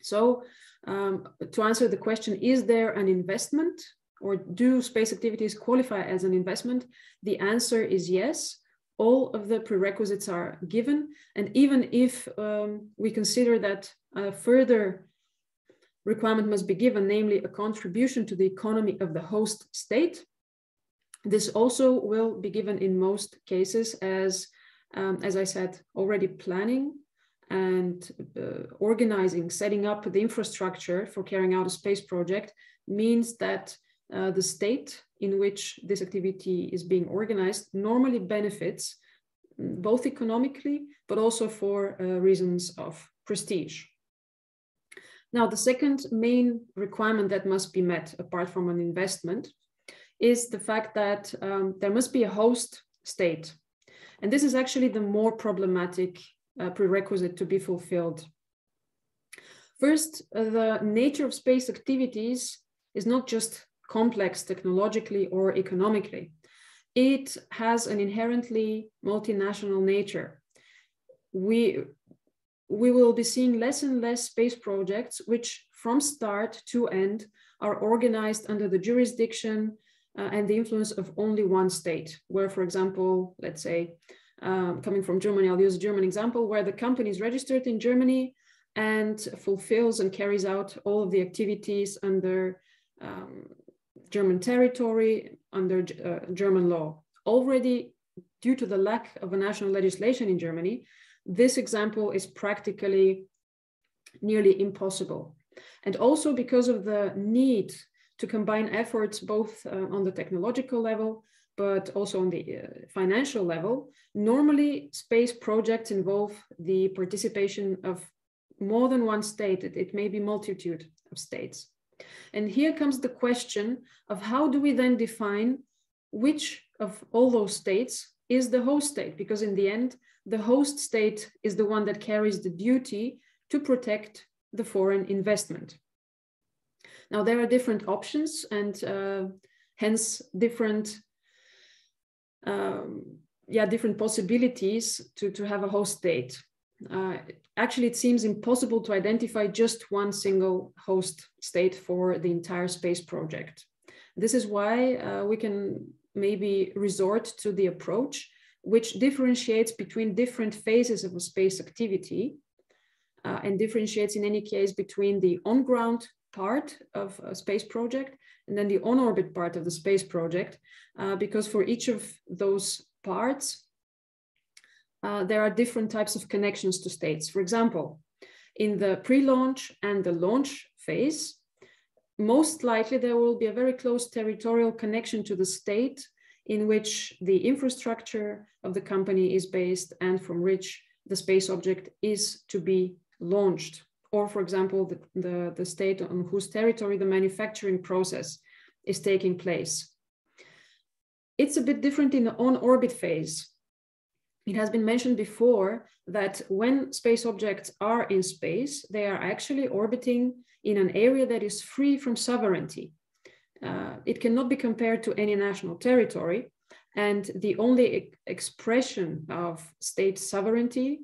Speaker 5: So um, to answer the question, is there an investment or do space activities qualify as an investment? The answer is yes. All of the prerequisites are given. And even if um, we consider that a further requirement must be given, namely a contribution to the economy of the host state, this also will be given in most cases as, um, as I said, already planning and uh, organizing, setting up the infrastructure for carrying out a space project means that uh, the state in which this activity is being organized normally benefits mm, both economically, but also for uh, reasons of prestige. Now, the second main requirement that must be met, apart from an investment, is the fact that um, there must be a host state. And this is actually the more problematic uh, prerequisite to be fulfilled. First, the nature of space activities is not just complex technologically or economically. It has an inherently multinational nature. We, we will be seeing less and less space projects which from start to end are organized under the jurisdiction uh, and the influence of only one state, where, for example, let's say, um, coming from Germany, I'll use a German example, where the company is registered in Germany and fulfills and carries out all of the activities under um, German territory, under uh, German law. Already, due to the lack of a national legislation in Germany, this example is practically nearly impossible. And also because of the need to combine efforts both uh, on the technological level, but also on the uh, financial level. Normally, space projects involve the participation of more than one state. It, it may be multitude of states. And here comes the question of how do we then define which of all those states is the host state? Because in the end, the host state is the one that carries the duty to protect the foreign investment. Now there are different options and uh, hence different, um, yeah, different possibilities to, to have a host state. Uh, actually, it seems impossible to identify just one single host state for the entire space project. This is why uh, we can maybe resort to the approach which differentiates between different phases of a space activity uh, and differentiates in any case between the on-ground part of a space project and then the on-orbit part of the space project, uh, because for each of those parts, uh, there are different types of connections to states. For example, in the pre-launch and the launch phase, most likely there will be a very close territorial connection to the state in which the infrastructure of the company is based and from which the space object is to be launched or for example, the, the, the state on whose territory the manufacturing process is taking place. It's a bit different in the on-orbit phase. It has been mentioned before that when space objects are in space, they are actually orbiting in an area that is free from sovereignty. Uh, it cannot be compared to any national territory. And the only e expression of state sovereignty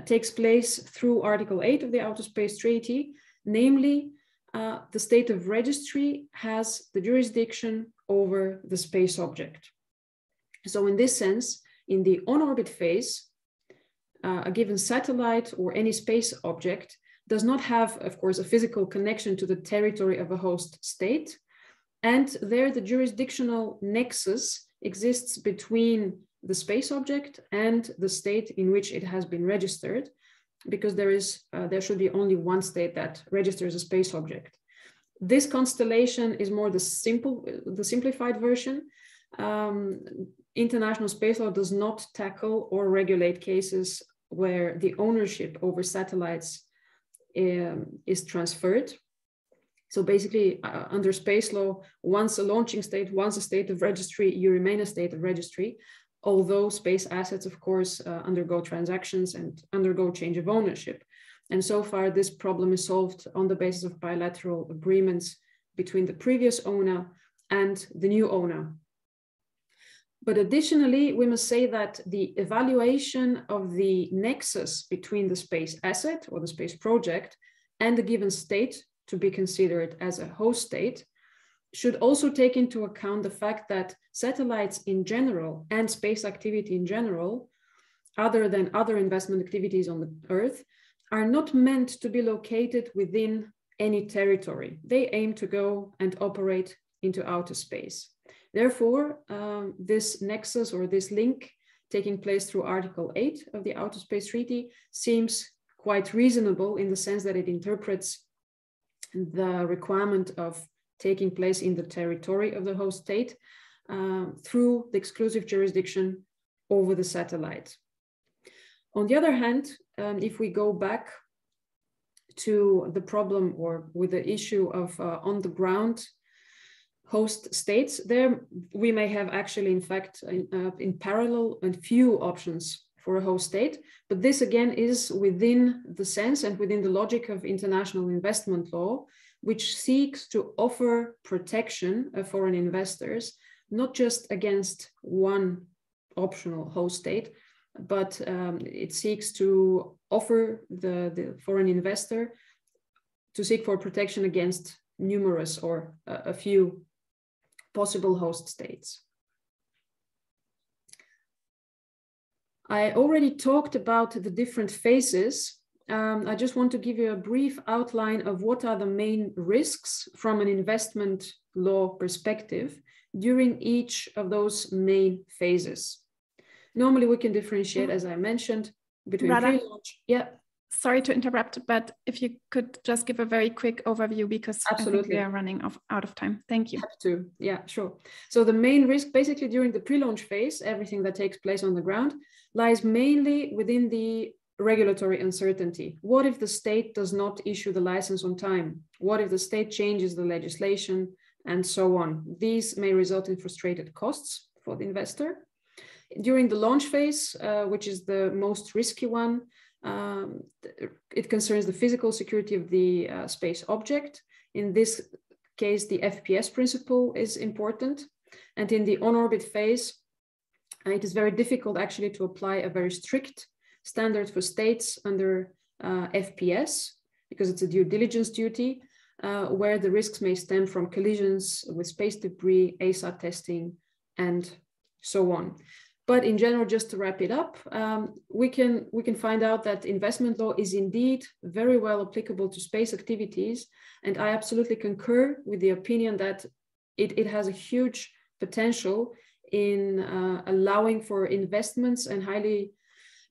Speaker 5: takes place through Article 8 of the Outer Space Treaty, namely, uh, the state of registry has the jurisdiction over the space object. So in this sense, in the on-orbit phase, uh, a given satellite or any space object does not have, of course, a physical connection to the territory of a host state. And there the jurisdictional nexus exists between the space object and the state in which it has been registered, because there is uh, there should be only one state that registers a space object. This constellation is more the simple, the simplified version. Um, international space law does not tackle or regulate cases where the ownership over satellites um, is transferred. So basically, uh, under space law, once a launching state, once a state of registry, you remain a state of registry although space assets, of course, uh, undergo transactions and undergo change of ownership. And so far, this problem is solved on the basis of bilateral agreements between the previous owner and the new owner. But additionally, we must say that the evaluation of the nexus between the space asset or the space project and the given state to be considered as a host state should also take into account the fact that satellites in general and space activity in general, other than other investment activities on the Earth, are not meant to be located within any territory. They aim to go and operate into outer space. Therefore, um, this nexus or this link taking place through Article 8 of the Outer Space Treaty seems quite reasonable in the sense that it interprets the requirement of taking place in the territory of the host state uh, through the exclusive jurisdiction over the satellite. On the other hand, um, if we go back to the problem or with the issue of uh, on the ground host states, there we may have actually, in fact, in, uh, in parallel and few options for a host state. But this again is within the sense and within the logic of international investment law, which seeks to offer protection of foreign investors, not just against one optional host state, but um, it seeks to offer the, the foreign investor to seek for protection against numerous or a, a few possible host states. I already talked about the different phases. Um, I just want to give you a brief outline of what are the main risks from an investment law perspective during each of those main phases. Normally we can differentiate, as I mentioned, between pre-launch. Yeah.
Speaker 2: Sorry to interrupt, but if you could just give a very quick overview because
Speaker 5: Absolutely.
Speaker 2: we are running off, out of time. Thank you.
Speaker 5: Have to. Yeah, sure. So the main risk basically during the pre-launch phase, everything that takes place on the ground, lies mainly within the regulatory uncertainty. What if the state does not issue the license on time? What if the state changes the legislation and so on? These may result in frustrated costs for the investor. During the launch phase, uh, which is the most risky one, um, it concerns the physical security of the uh, space object. In this case, the FPS principle is important. And in the on-orbit phase, it is very difficult actually to apply a very strict standard for states under uh, FPS because it's a due diligence duty uh, where the risks may stem from collisions with space debris, ASAT testing, and so on. But in general, just to wrap it up, um, we can we can find out that investment law is indeed very well applicable to space activities, and I absolutely concur with the opinion that it, it has a huge potential in uh, allowing for investments and highly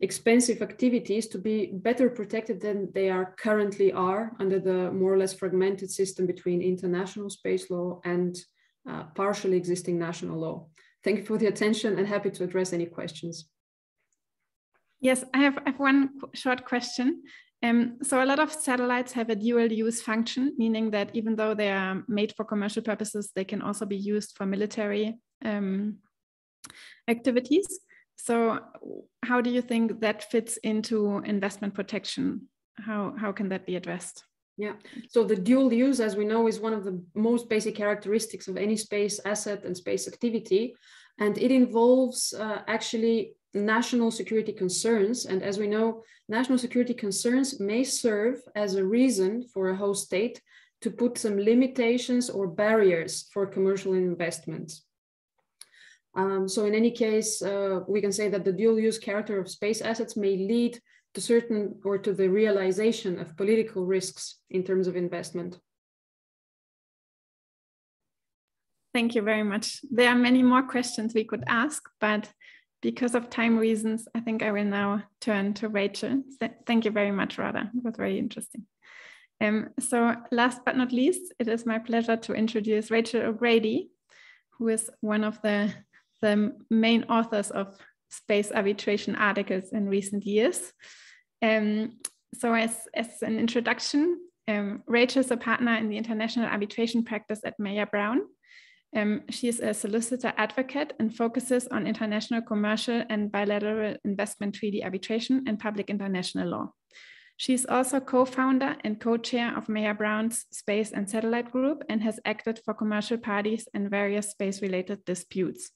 Speaker 5: expensive activities to be better protected than they are currently are under the more or less fragmented system between international space law and uh, partially existing national law. Thank you for the attention and happy to address any questions.
Speaker 2: Yes, I have, I have one short question. Um, so a lot of satellites have a dual use function, meaning that even though they are made for commercial purposes, they can also be used for military um, activities. So how do you think that fits into investment protection? How, how can that be addressed?
Speaker 5: Yeah, so the dual use, as we know, is one of the most basic characteristics of any space asset and space activity. And it involves uh, actually national security concerns. And as we know, national security concerns may serve as a reason for a host state to put some limitations or barriers for commercial investments. Um, so in any case, uh, we can say that the dual use character of space assets may lead to certain or to the realization of political risks in terms of investment.
Speaker 2: Thank you very much. There are many more questions we could ask, but because of time reasons, I think I will now turn to Rachael. Thank you very much, Rada. It was very interesting. Um, so last but not least, it is my pleasure to introduce Rachael O'Grady, who is one of the the main authors of space arbitration articles in recent years. Um, so as, as an introduction, um, Rachael is a partner in the international arbitration practice at Mayer Brown. Um, she is a solicitor advocate and focuses on international commercial and bilateral investment treaty arbitration and public international law. She is also co-founder and co-chair of Mayer Brown's Space and Satellite Group and has acted for commercial parties in various space-related disputes.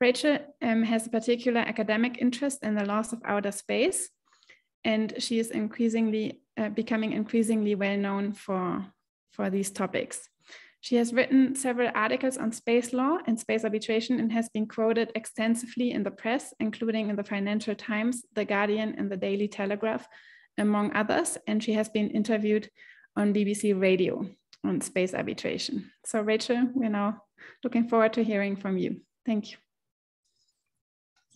Speaker 2: Rachael um, has a particular academic interest in the laws of outer space, and she is increasingly uh, becoming increasingly well known for, for these topics. She has written several articles on space law and space arbitration and has been quoted extensively in the press, including in the Financial Times, The Guardian, and the Daily Telegraph, among others. And she has been interviewed on BBC Radio on space arbitration. So, Rachael, we're now looking forward to hearing from you. Thank you.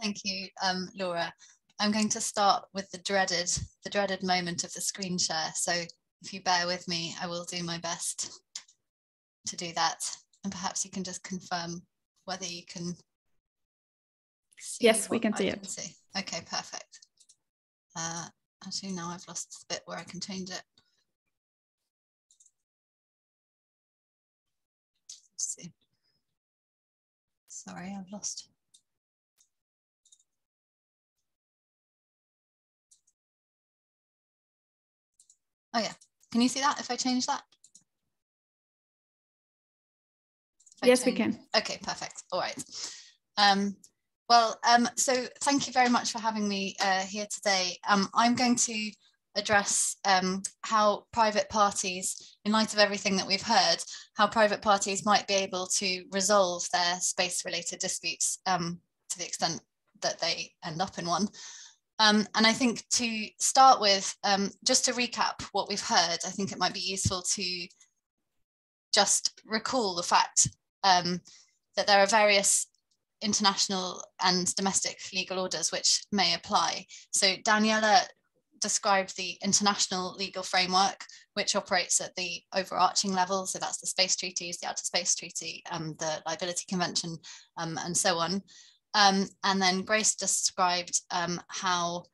Speaker 6: Thank you, um, Laura. I'm going to start with the dreaded, the dreaded moment of the screen share. So if you bear with me, I will do my best. to do that. And perhaps you can just confirm whether you can
Speaker 2: Yes, we can see
Speaker 6: I
Speaker 2: it.
Speaker 6: see. Okay, perfect. Uh, actually, now I've lost the bit where I can change it. Let's see. Sorry, I've lost. Oh yeah, can you see that if I change that? I
Speaker 2: Yes, we can.
Speaker 6: Okay, perfect. All right. Um, well, um, so thank you very much for having me uh, here today. Um, I'm going to address um, how private parties, in light of everything that we've heard, how private parties might be able to resolve their space-related disputes um, to the extent that they end up in one. Um, and I think to start with, um, just to recap what we've heard, I think it might be useful to just recall the fact um, that there are various international and domestic legal orders which may apply. So Daniela described the international legal framework, which operates at the overarching level. So that's the space treaties, the outer space treaty, um, the liability convention, um, and so on. Um, and then Grace described um, how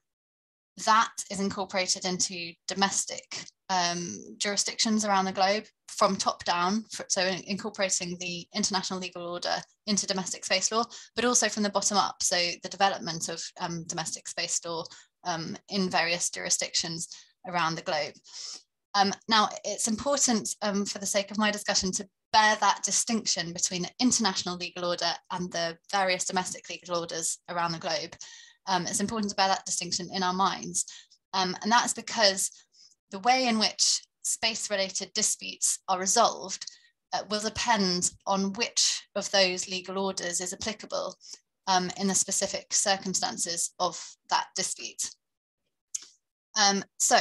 Speaker 6: that is incorporated into domestic um, jurisdictions around the globe from top down, for, so incorporating the international legal order into domestic space law, but also from the bottom up, so the development of um, domestic space law um, in various jurisdictions around the globe. Um, now, it's important um, for the sake of my discussion to bear that distinction between the international legal order and the various domestic legal orders around the globe. Um, it's important to bear that distinction in our minds. Um, and that's because the way in which space-related disputes are resolved uh, will depend on which of those legal orders is applicable um, in the specific circumstances of that dispute. Um, so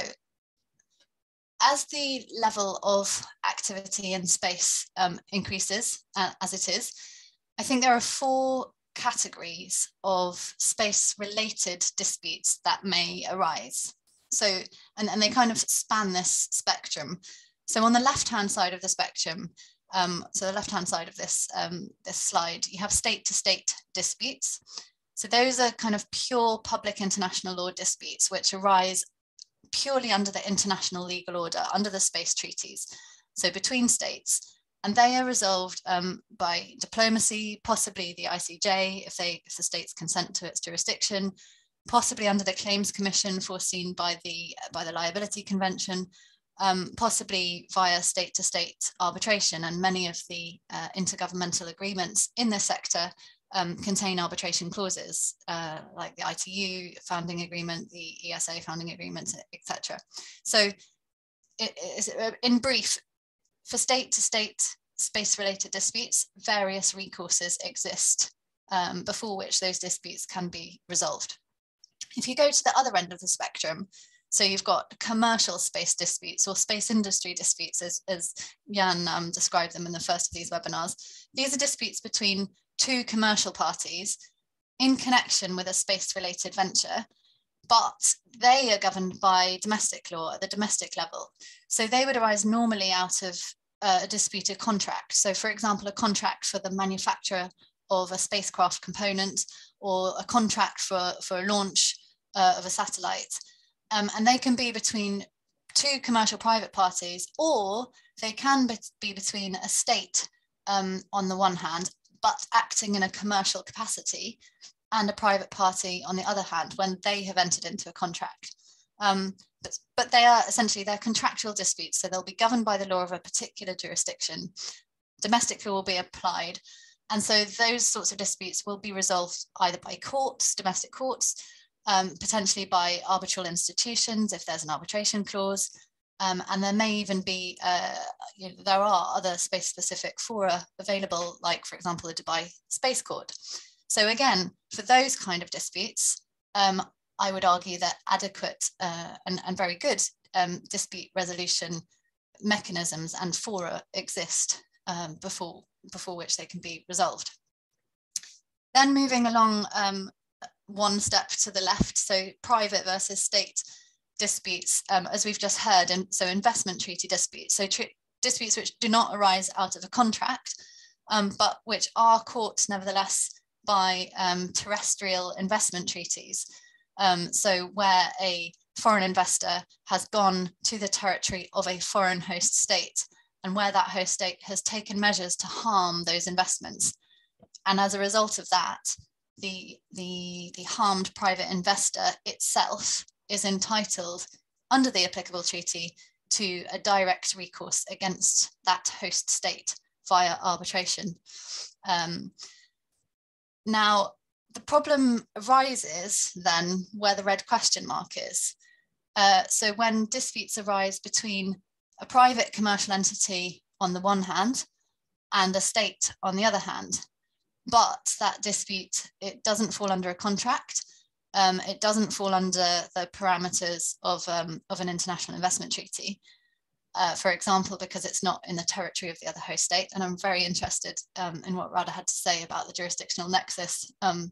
Speaker 6: as the level of activity in space um, increases, uh, as it is, I think there are four categories of space related disputes that may arise. So, and, and they kind of span this spectrum. So on the left hand side of the spectrum, um, so the left hand side of this, um, this slide, you have state to state disputes. So those are kind of pure public international law disputes which arise purely under the international legal order, under the space treaties, so between states. And they are resolved um, by diplomacy, possibly the ICJ, if, they, if the states consent to its jurisdiction, possibly under the Claims Commission foreseen by the, by the Liability Convention, um, possibly via state-to-state -state arbitration. And many of the uh, intergovernmental agreements in this sector um, contain arbitration clauses uh, like the ITU founding agreement, the ESA founding agreement, etc. So it, in brief, for state to state space related disputes, various recourses exist um, before which those disputes can be resolved. If you go to the other end of the spectrum, so you've got commercial space disputes or space industry disputes, as, as Jan um, described them in the first of these webinars. These are disputes between two commercial parties in connection with a space-related venture, but they are governed by domestic law at the domestic level. So they would arise normally out of uh, a disputed contract. So for example, a contract for the manufacture of a spacecraft component or a contract for, for a launch uh, of a satellite. Um, and they can be between two commercial private parties, or they can be between a state um, on the one hand but acting in a commercial capacity, and a private party on the other hand when they have entered into a contract. Um, but, but they are essentially they're contractual disputes, so they'll be governed by the law of a particular jurisdiction. Domestic law will be applied, and so those sorts of disputes will be resolved either by courts, domestic courts, um, potentially by arbitral institutions if there's an arbitration clause, um, and there may even be, uh, you know, there are other space specific fora available, like for example, the Dubai Space Court. So again, for those kind of disputes, um, I would argue that adequate uh, and, and, very good um, dispute resolution mechanisms and fora exist um, before, before which they can be resolved. Then moving along um, one step to the left, so private versus state disputes, um, as we've just heard, and so investment treaty disputes. So disputes which do not arise out of a contract, um, but which are caught nevertheless by um, terrestrial investment treaties. Um, so where a foreign investor has gone to the territory of a foreign host state and where that host state has taken measures to harm those investments. And as a result of that, the, the, the harmed private investor itself is entitled under the applicable treaty to a direct recourse against that host state via arbitration. Um, now, the problem arises then where the red question mark is. Uh, so when disputes arise between a private commercial entity on the one hand and a state on the other hand, but that dispute, it doesn't fall under a contract, um, it doesn't fall under the parameters of, um, of an international investment treaty, uh, for example, because it's not in the territory of the other host state. And I'm very interested um, in what Rada had to say about the jurisdictional nexus um,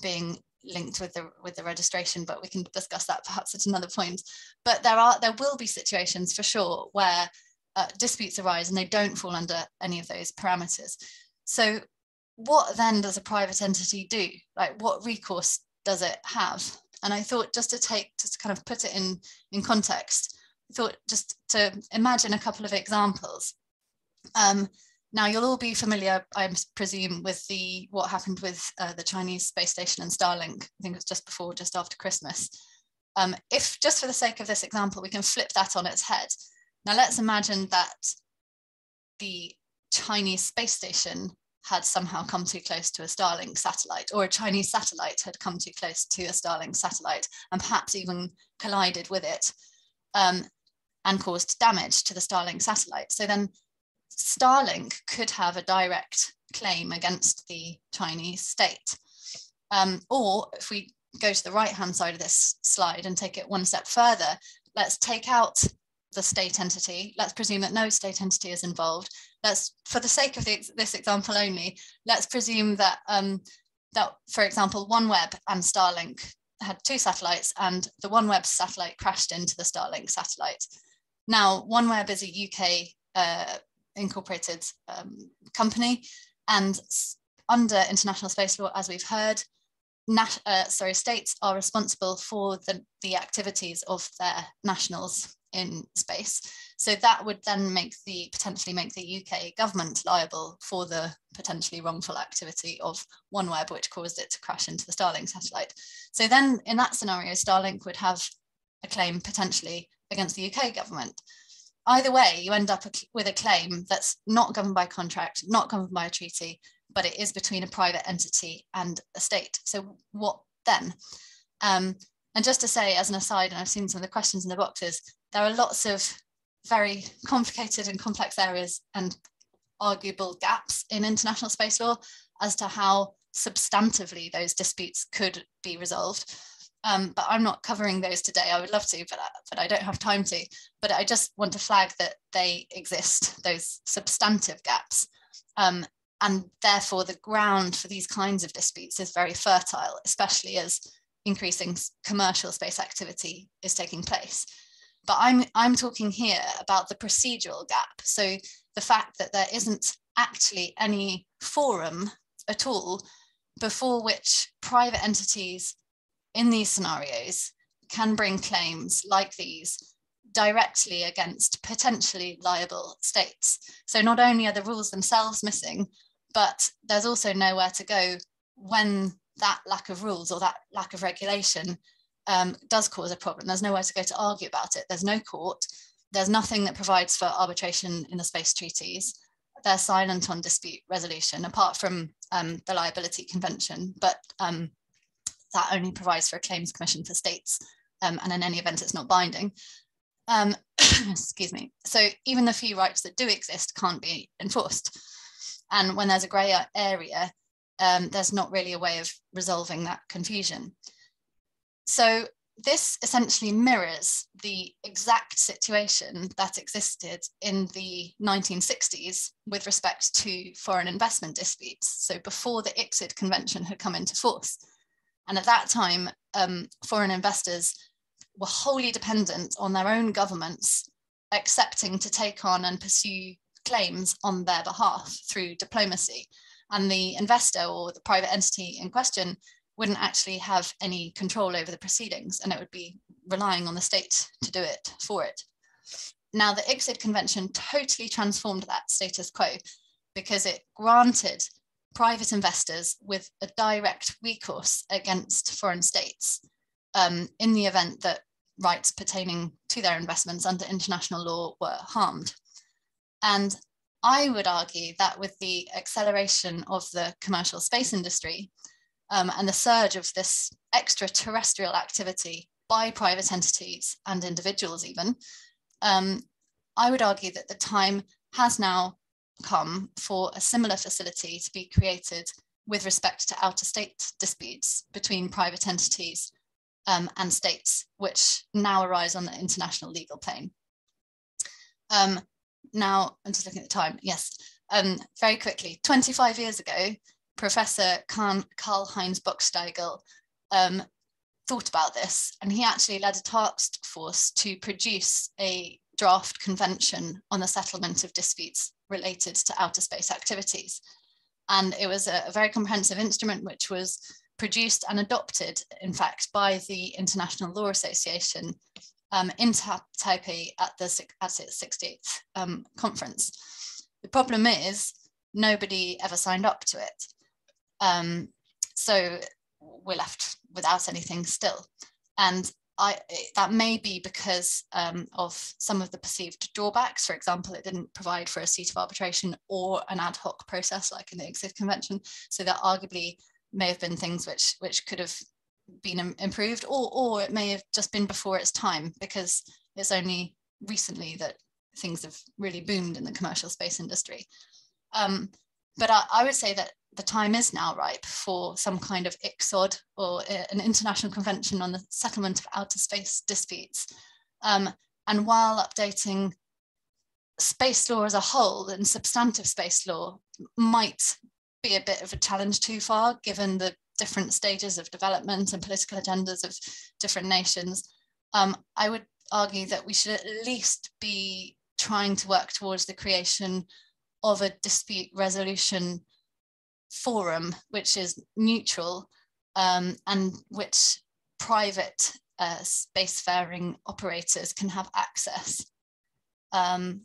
Speaker 6: being linked with the with the registration, but we can discuss that perhaps at another point. But there are there will be situations for sure where uh, disputes arise and they don't fall under any of those parameters. So what then does a private entity do? Like what recourse does it have? And I thought just to take, just to kind of put it in, in context, I thought just to imagine a couple of examples. Um, now you'll all be familiar, I presume, with the what happened with uh, the Chinese space station and Starlink. I think it was just before, just after Christmas. Um, if just for the sake of this example, we can flip that on its head. Now let's imagine that the Chinese space station had somehow come too close to a Starlink satellite, or a Chinese satellite had come too close to a Starlink satellite, and perhaps even collided with it um, and caused damage to the Starlink satellite. So then Starlink could have a direct claim against the Chinese state. Um, or if we go to the right hand side of this slide and take it one step further, let's take out the state entity. Let's presume that no state entity is involved. Let's, for the sake of the, this example only, let's presume that, um, that, for example, OneWeb and Starlink had two satellites and the OneWeb satellite crashed into the Starlink satellite. Now, OneWeb is a UK uh, incorporated um, company and under international space law, as we've heard, nat- uh, sorry, states are responsible for the, the activities of their nationals in space. So that would then make the potentially make the UK government liable for the potentially wrongful activity of OneWeb, which caused it to crash into the Starlink satellite. So then in that scenario, Starlink would have a claim potentially against the UK government. Either way, you end up with a claim that's not governed by contract, not governed by a treaty, but it is between a private entity and a state. So what then? Um, and just to say, as an aside, and I've seen some of the questions in the boxes, there are lots of very complicated and complex areas and arguable gaps in international space law as to how substantively those disputes could be resolved. Um, but I'm not covering those today. I would love to, but, but I don't have time to. But I just want to flag that they exist, those substantive gaps. Um, and therefore, the ground for these kinds of disputes is very fertile, especially as increasing commercial space activity is taking place. But I'm, I'm talking here about the procedural gap. So the fact that there isn't actually any forum at all before which private entities in these scenarios can bring claims like these directly against potentially liable states. So not only are the rules themselves missing, but there's also nowhere to go when that lack of rules or that lack of regulation um, does cause a problem. There's nowhere to go to argue about it. There's no court. There's nothing that provides for arbitration in the space treaties. They're silent on dispute resolution, apart from um, the liability convention, but um, that only provides for a claims commission for states. Um, and in any event, it's not binding. Um, [COUGHS] excuse me. So even the few rights that do exist can't be enforced. And when there's a grey area, um, there's not really a way of resolving that confusion. So this essentially mirrors the exact situation that existed in the 1960s with respect to foreign investment disputes. So before the ICSID convention had come into force. And at that time, um, foreign investors were wholly dependent on their own governments accepting to take on and pursue claims on their behalf through diplomacy. And the investor or the private entity in question wouldn't actually have any control over the proceedings and it would be relying on the state to do it for it. Now, the ICSID Convention totally transformed that status quo because it granted private investors with a direct recourse against foreign states um, in the event that rights pertaining to their investments under international law were harmed. And I would argue that with the acceleration of the commercial space industry um, and the surge of this extraterrestrial activity by private entities and individuals, even, um, I would argue that the time has now come for a similar facility to be created with respect to outer state disputes between private entities um, and states, which now arise on the international legal plane. Um, now, I'm just looking at the time. Yes, um, very quickly. 25 years ago, Professor Karl-Heinz Böckstiegel um, thought about this, and he actually led a task force to produce a draft convention on the settlement of disputes related to outer space activities. And it was a, a very comprehensive instrument which was produced and adopted, in fact, by the International Law Association um, in Taipei at, the, at its 68th um, conference. The problem is nobody ever signed up to it. Um, so we're left without anything still. And I, that may be because um, of some of the perceived drawbacks. For example, it didn't provide for a seat of arbitration or an ad hoc process like in the ICSID Convention. So that arguably may have been things which, which could have been improved or, or it may have just been before its time because it's only recently that things have really boomed in the commercial space industry. Um, but I, I, would say that the time is now ripe for some kind of ICSOD or an international convention on the settlement of outer space disputes. Um, and while updating space law as a whole and substantive space law might be a bit of a challenge too far, given the different stages of development and political agendas of different nations, um, I would argue that we should at least be trying to work towards the creation of a dispute resolution forum, which is neutral um, and which private uh, spacefaring operators can have access. Um,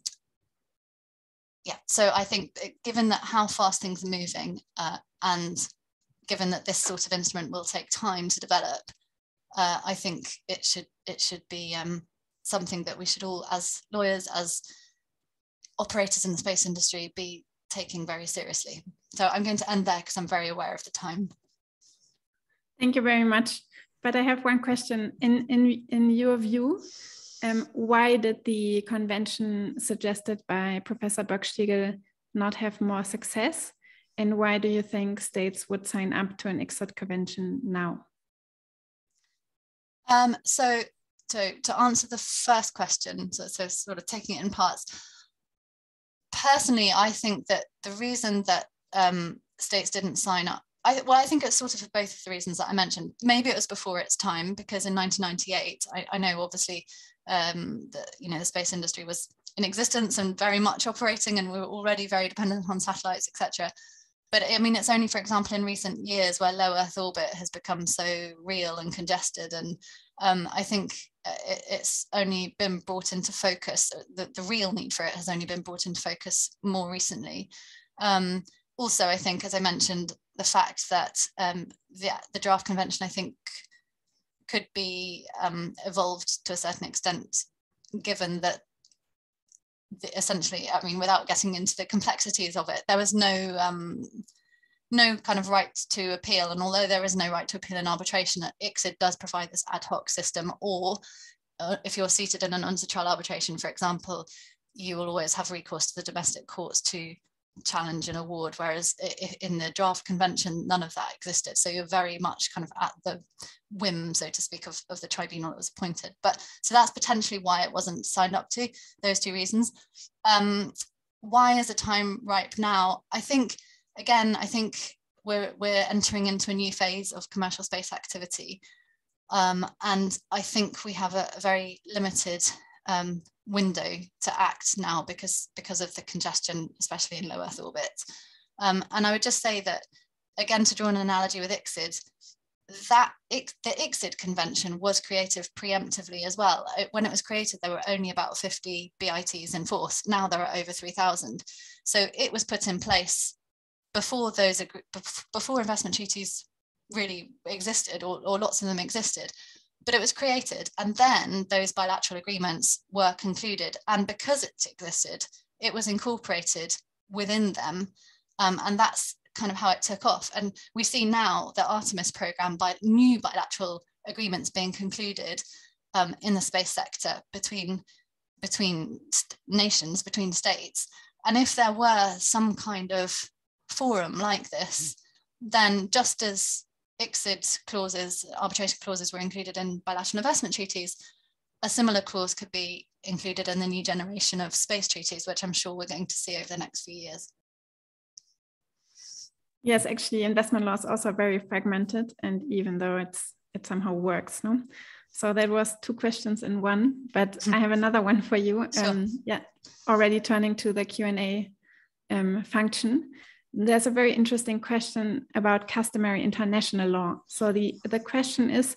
Speaker 6: yeah, so I think given that how fast things are moving uh, and given that this sort of instrument will take time to develop, uh, I think it should it should be um, something that we should all, as lawyers, as operators in the space industry, be taking very seriously. So I'm going to end there because I'm very aware of the time.
Speaker 2: Thank you very much. But I have one question. In, in, in your view, um, why did the convention suggested by Professor Böckstiegel not have more success? And why do you think states would sign up to an ICSID convention now?
Speaker 6: Um, so, so to answer the first question, so, so sort of taking it in parts, personally, I think that the reason that um, states didn't sign up, I, well, I think it's sort of for both of the reasons that I mentioned. Maybe it was before its time because in 1998, I, I know obviously um, the, you know the space industry was in existence and very much operating, and we were already very dependent on satellites, etc. But I mean, it's only, for example, in recent years where low Earth orbit has become so real and congested, and um, I think uh, it's only been brought into focus. The, the real need for it has only been brought into focus more recently. Um, also, I think, as I mentioned, the fact that um, the, the draft convention, I think, could be um, evolved to a certain extent, given that the, essentially, I mean, without getting into the complexities of it, there was no um, no kind of right to appeal. And although there is no right to appeal in arbitration, ICSID does provide this ad hoc system. Or uh, if you're seated in an UNCITRAL arbitration, for example, you will always have recourse to the domestic courts to challenge an award, whereas in the draft convention, none of that existed. So you're very much kind of at the whim, so to speak, of, of the tribunal that was appointed. But so that's potentially why it wasn't signed up to, those two reasons. Um, why is the time ripe now? I think, again, I think we're, we're entering into a new phase of commercial space activity. Um, and I think we have a, a very limited um, window to act now because because of the congestion, especially in low Earth orbit. Um, and I would just say that again to draw an analogy with ICSID, that the ICSID convention was created preemptively as well. When it was created, there were only about 50 BITs in force. Now there are over 3,000. So it was put in place before those before investment treaties really existed, or, or lots of them existed. But it was created, and then those bilateral agreements were concluded. And because it existed, it was incorporated within them. Um, and that's kind of how it took off. And we see now the Artemis program by new bilateral agreements being concluded um, in the space sector between between nations, between states. And if there were some kind of forum like this, then just as ICSID clauses, arbitration clauses were included in bilateral investment treaties, a similar clause could be included in the new generation of space treaties, which I'm sure we're going to see over the next few years.
Speaker 2: Yes, actually, investment law is also very fragmented, and even though it's it somehow works, no. So that was two questions in one, but I have [LAUGHS] another one for you. Sure. Um, yeah, already turning to the Q and A um, function. There's a very interesting question about customary international law. So the the question is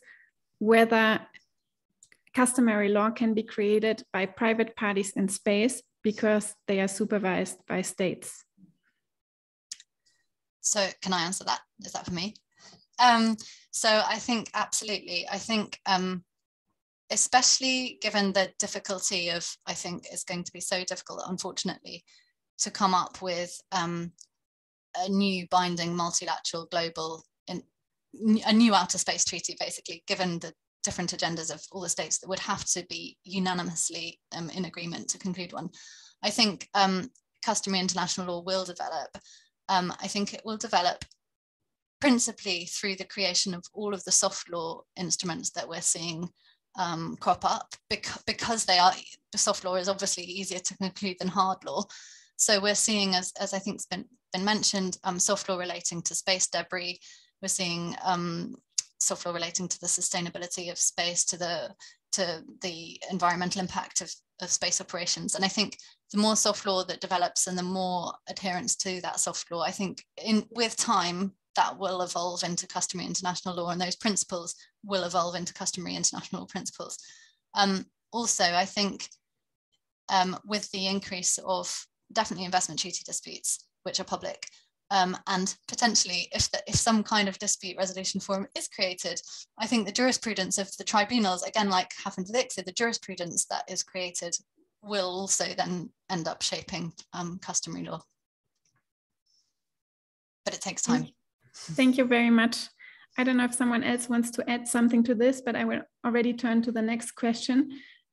Speaker 2: whether customary law can be created by private parties in space because they are supervised by states.
Speaker 6: So can I answer that? Is that for me? Um, so I think absolutely. I think um, especially given the difficulty of, I think it's going to be so difficult, unfortunately, to come up with um, a new binding multilateral global, in, a new outer space treaty, basically, given the different agendas of all the states that would have to be unanimously um, in agreement to conclude one. I think um, customary international law will develop um, I think it will develop principally through the creation of all of the soft law instruments that we're seeing um, crop up because, because they are the soft law is obviously easier to conclude than hard law. So we're seeing, as, as I think has been, been mentioned, um, soft law relating to space debris. We're seeing um, soft law relating to the sustainability of space, to the to the environmental impact of, of space operations. And I think the more soft law that develops and the more adherence to that soft law, I think in with time that will evolve into customary international law and those principles will evolve into customary international principles. Um, also, I think um, with the increase of definitely investment treaty disputes, which are public, um, and potentially if, the, if some kind of dispute resolution forum is created, I think the jurisprudence of the tribunals, again, like happened with the jurisprudence that is created will also then end up shaping um, customary law. But it takes time.
Speaker 2: Thank you very much. I don't know if someone else wants to add something to this, but I will already turn to the next question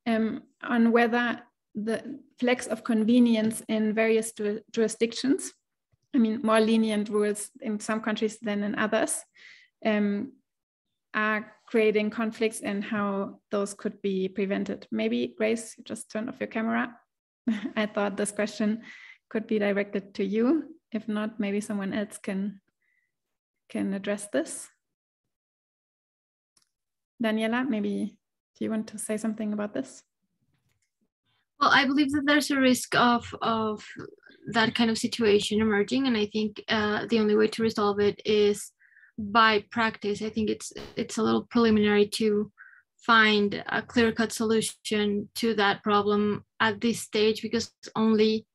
Speaker 2: um, on whether the flex of convenience in various jurisdictions, I mean, more lenient rules in some countries than in others, um, are creating conflicts and how those could be prevented. Maybe Grace, you just turn off your camera. [LAUGHS] I thought this question could be directed to you. If not, maybe someone else can can address this. Daniela, maybe do you want to say something about this?
Speaker 3: Well, I believe that there's a risk of of that kind of situation emerging, and I think uh, the only way to resolve it is by practice. I think it's it's a little preliminary to find a clear-cut solution to that problem at this stage because only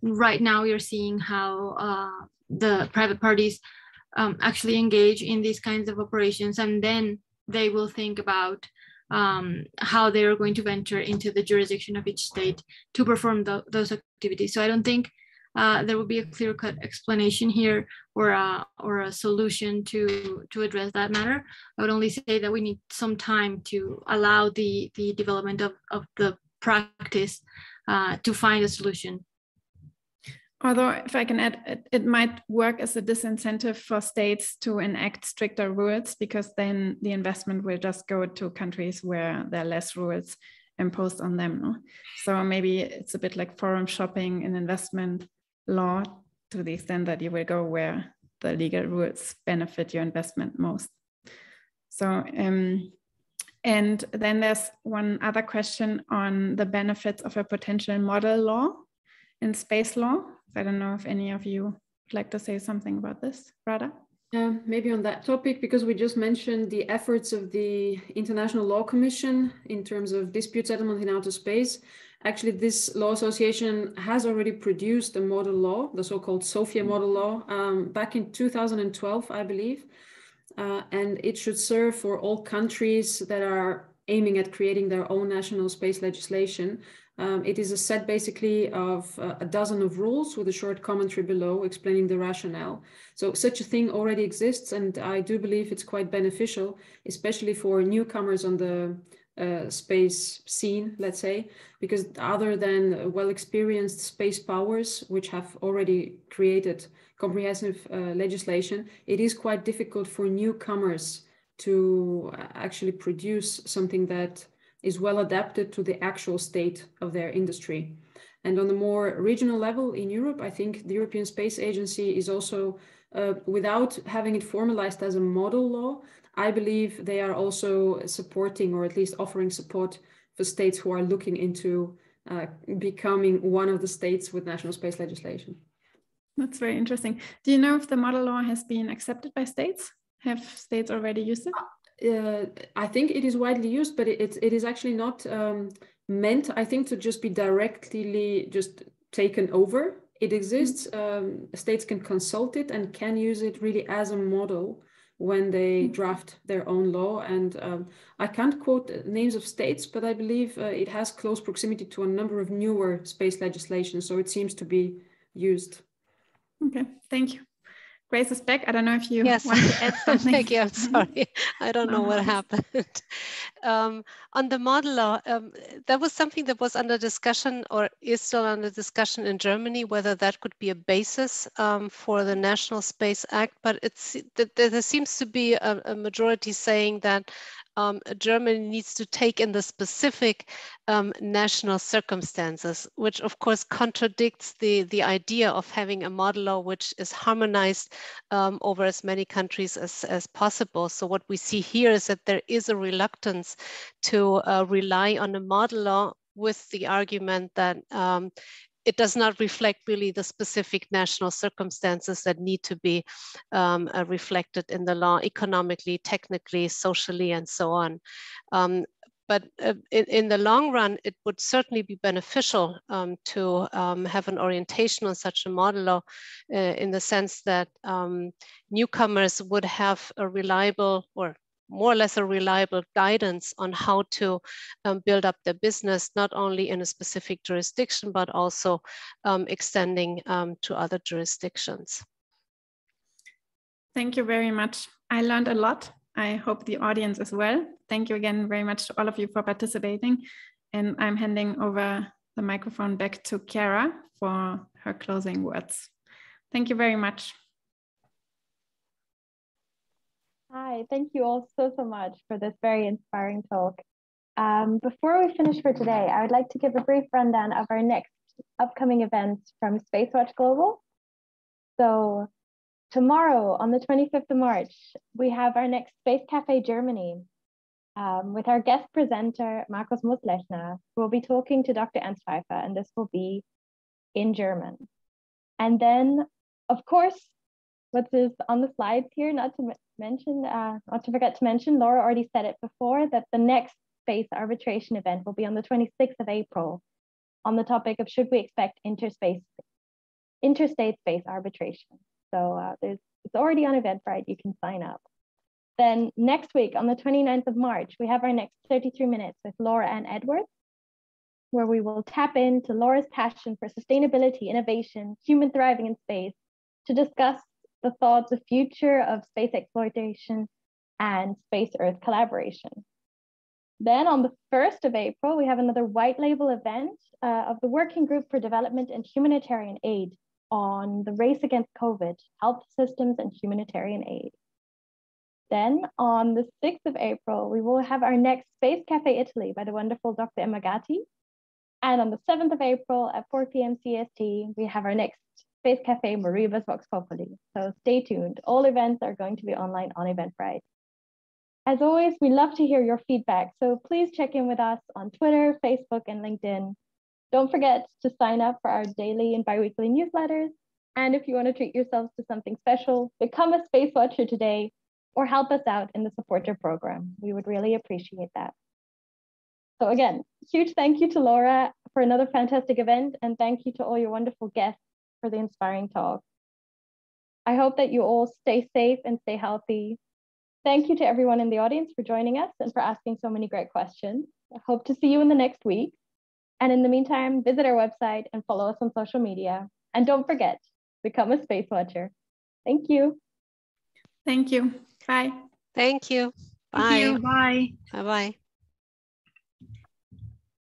Speaker 3: right now you're seeing how uh, the private parties um, actually engage in these kinds of operations and then they will think about um, how they are going to venture into the jurisdiction of each state to perform the, those activities. So I don't think uh, there will be a clear-cut explanation here or a, or a solution to, to address that matter. I would only say that we need some time to allow the, the development of, of the practice uh, to find a solution.
Speaker 2: Although, if I can add, it, it, might work as a disincentive for states to enact stricter rules because then the investment will just go to countries where there are less rules imposed on them. No? So maybe it's a bit like forum shopping in investment law to the extent that you will go where the legal rules benefit your investment most. So um, And then there's one other question on the benefits of a potential model law in space law. I don't know if any of you would like to say something about this, Rada.
Speaker 5: Uh, maybe on that topic, because we just mentioned the efforts of the International Law Commission in terms of dispute settlement in outer space. Actually, this law association has already produced a model law, the so-called SOFIA model law, um, back in 2012, I believe. Uh, and it should serve for all countries that are aiming at creating their own national space legislation um, it is a set basically of uh, a dozen of rules with a short commentary below explaining the rationale. So such a thing already exists, and I do believe it's quite beneficial, especially for newcomers on the uh, space scene, let's say, because other than well-experienced space powers, which have already created comprehensive uh, legislation, it is quite difficult for newcomers to uh, actually produce something that is well adapted to the actual state of their industry. And on the more regional level in Europe, I think the European Space Agency is also, uh, without having it formalized as a model law, I believe they are also supporting or at least offering support for states who are looking into uh, becoming one of the states with national space legislation.
Speaker 2: That's very interesting. Do you know if the model law has been accepted by states? Have states already used it?
Speaker 5: Uh, I think it is widely used, but it, it is actually not um, meant, I think, to just be directly just taken over. It exists. Mm-hmm. Um, states can consult it and can use it really as a model when they mm-hmm. draft their own law. And um, I can't quote names of states, but I believe uh, it has close proximity to a number of newer space legislation. So it seems to be used.
Speaker 2: Okay, thank you. Grace is back. I don't know if you yes. want to add [LAUGHS] something.
Speaker 4: Thank you. I'm [LAUGHS] sorry. I don't know what happened. [LAUGHS] um, on the model law, um, that was something that was under discussion or is still under discussion in Germany, whether that could be a basis um, for the National Space Act. But it's there seems to be a, a majority saying that um, Germany needs to take in the specific um, national circumstances, which of course contradicts the, the idea of having a model law which is harmonized um, over as many countries as, as possible. So what we see here is that there is a reluctance to uh, rely on a model law with the argument that um, it does not reflect really the specific national circumstances that need to be um, uh, reflected in the law economically, technically, socially, and so on. Um, but uh, in, in, the long run, it would certainly be beneficial um, to um, have an orientation on such a model law uh, in the sense that um, newcomers would have a reliable or more or less a reliable guidance on how to um, build up their business, not only in a specific jurisdiction, but also um, extending um, to other jurisdictions.
Speaker 2: Thank you very much. I learned a lot. I hope the audience as well. Thank you again very much to all of you for participating. And I'm handing over the microphone back to Chiara for her closing words. Thank you very much.
Speaker 1: Hi, thank you all so, so much for this very inspiring talk. Um, before we finish for today, I would like to give a brief rundown of our next upcoming events from Spacewatch Global. So tomorrow, on the 25th of March, we have our next Space Cafe Germany um, with our guest presenter, Markus Muslechner, who will be talking to Dr. Ernst and this will be in German. And then, of course, what is on the slides here, not to mention, uh, not to forget to mention, Laura already said it before, that the next space arbitration event will be on the 26th of April on the topic of should we expect interspace, interstate space arbitration. So uh, there's, it's already on Eventbrite, you can sign up. Then next week on the 29th of March, we have our next 33 minutes with Laura and Edwards, where we will tap into Laura's passion for sustainability, innovation, human thriving in space to discuss the thoughts of future of space exploitation and space Earth collaboration. Then on the 1st of April, we have another white label event uh, of the Working Group for Development and Humanitarian Aid on the race against COVID, health systems and humanitarian aid. Then on the 6th of April, we will have our next Space Cafe Italy by the wonderful Dr. Emma Gatti. And on the 7th of April at 4 p.m. CST, we have our next Space Cafe Mariba's Vox Populi. So stay tuned. All events are going to be online on Eventbrite. As always, we love to hear your feedback, so please check in with us on Twitter, Facebook, and LinkedIn. Don't forget to sign up for our daily and biweekly newsletters. And if you want to treat yourselves to something special, become a Space Watcher today or help us out in the supporter program. We would really appreciate that. So again, huge thank you to Laura for another fantastic event and thank you to all your wonderful guests for the inspiring talk. I hope that you all stay safe and stay healthy. Thank you to everyone in the audience for joining us and for asking so many great questions. I hope to see you in the next week. And in the meantime, visit our website and follow us on social media. And don't forget, become a space watcher. Thank you.
Speaker 2: Thank you. Bye.
Speaker 4: Thank you. Bye.
Speaker 3: Thank you. Bye.
Speaker 4: Bye bye.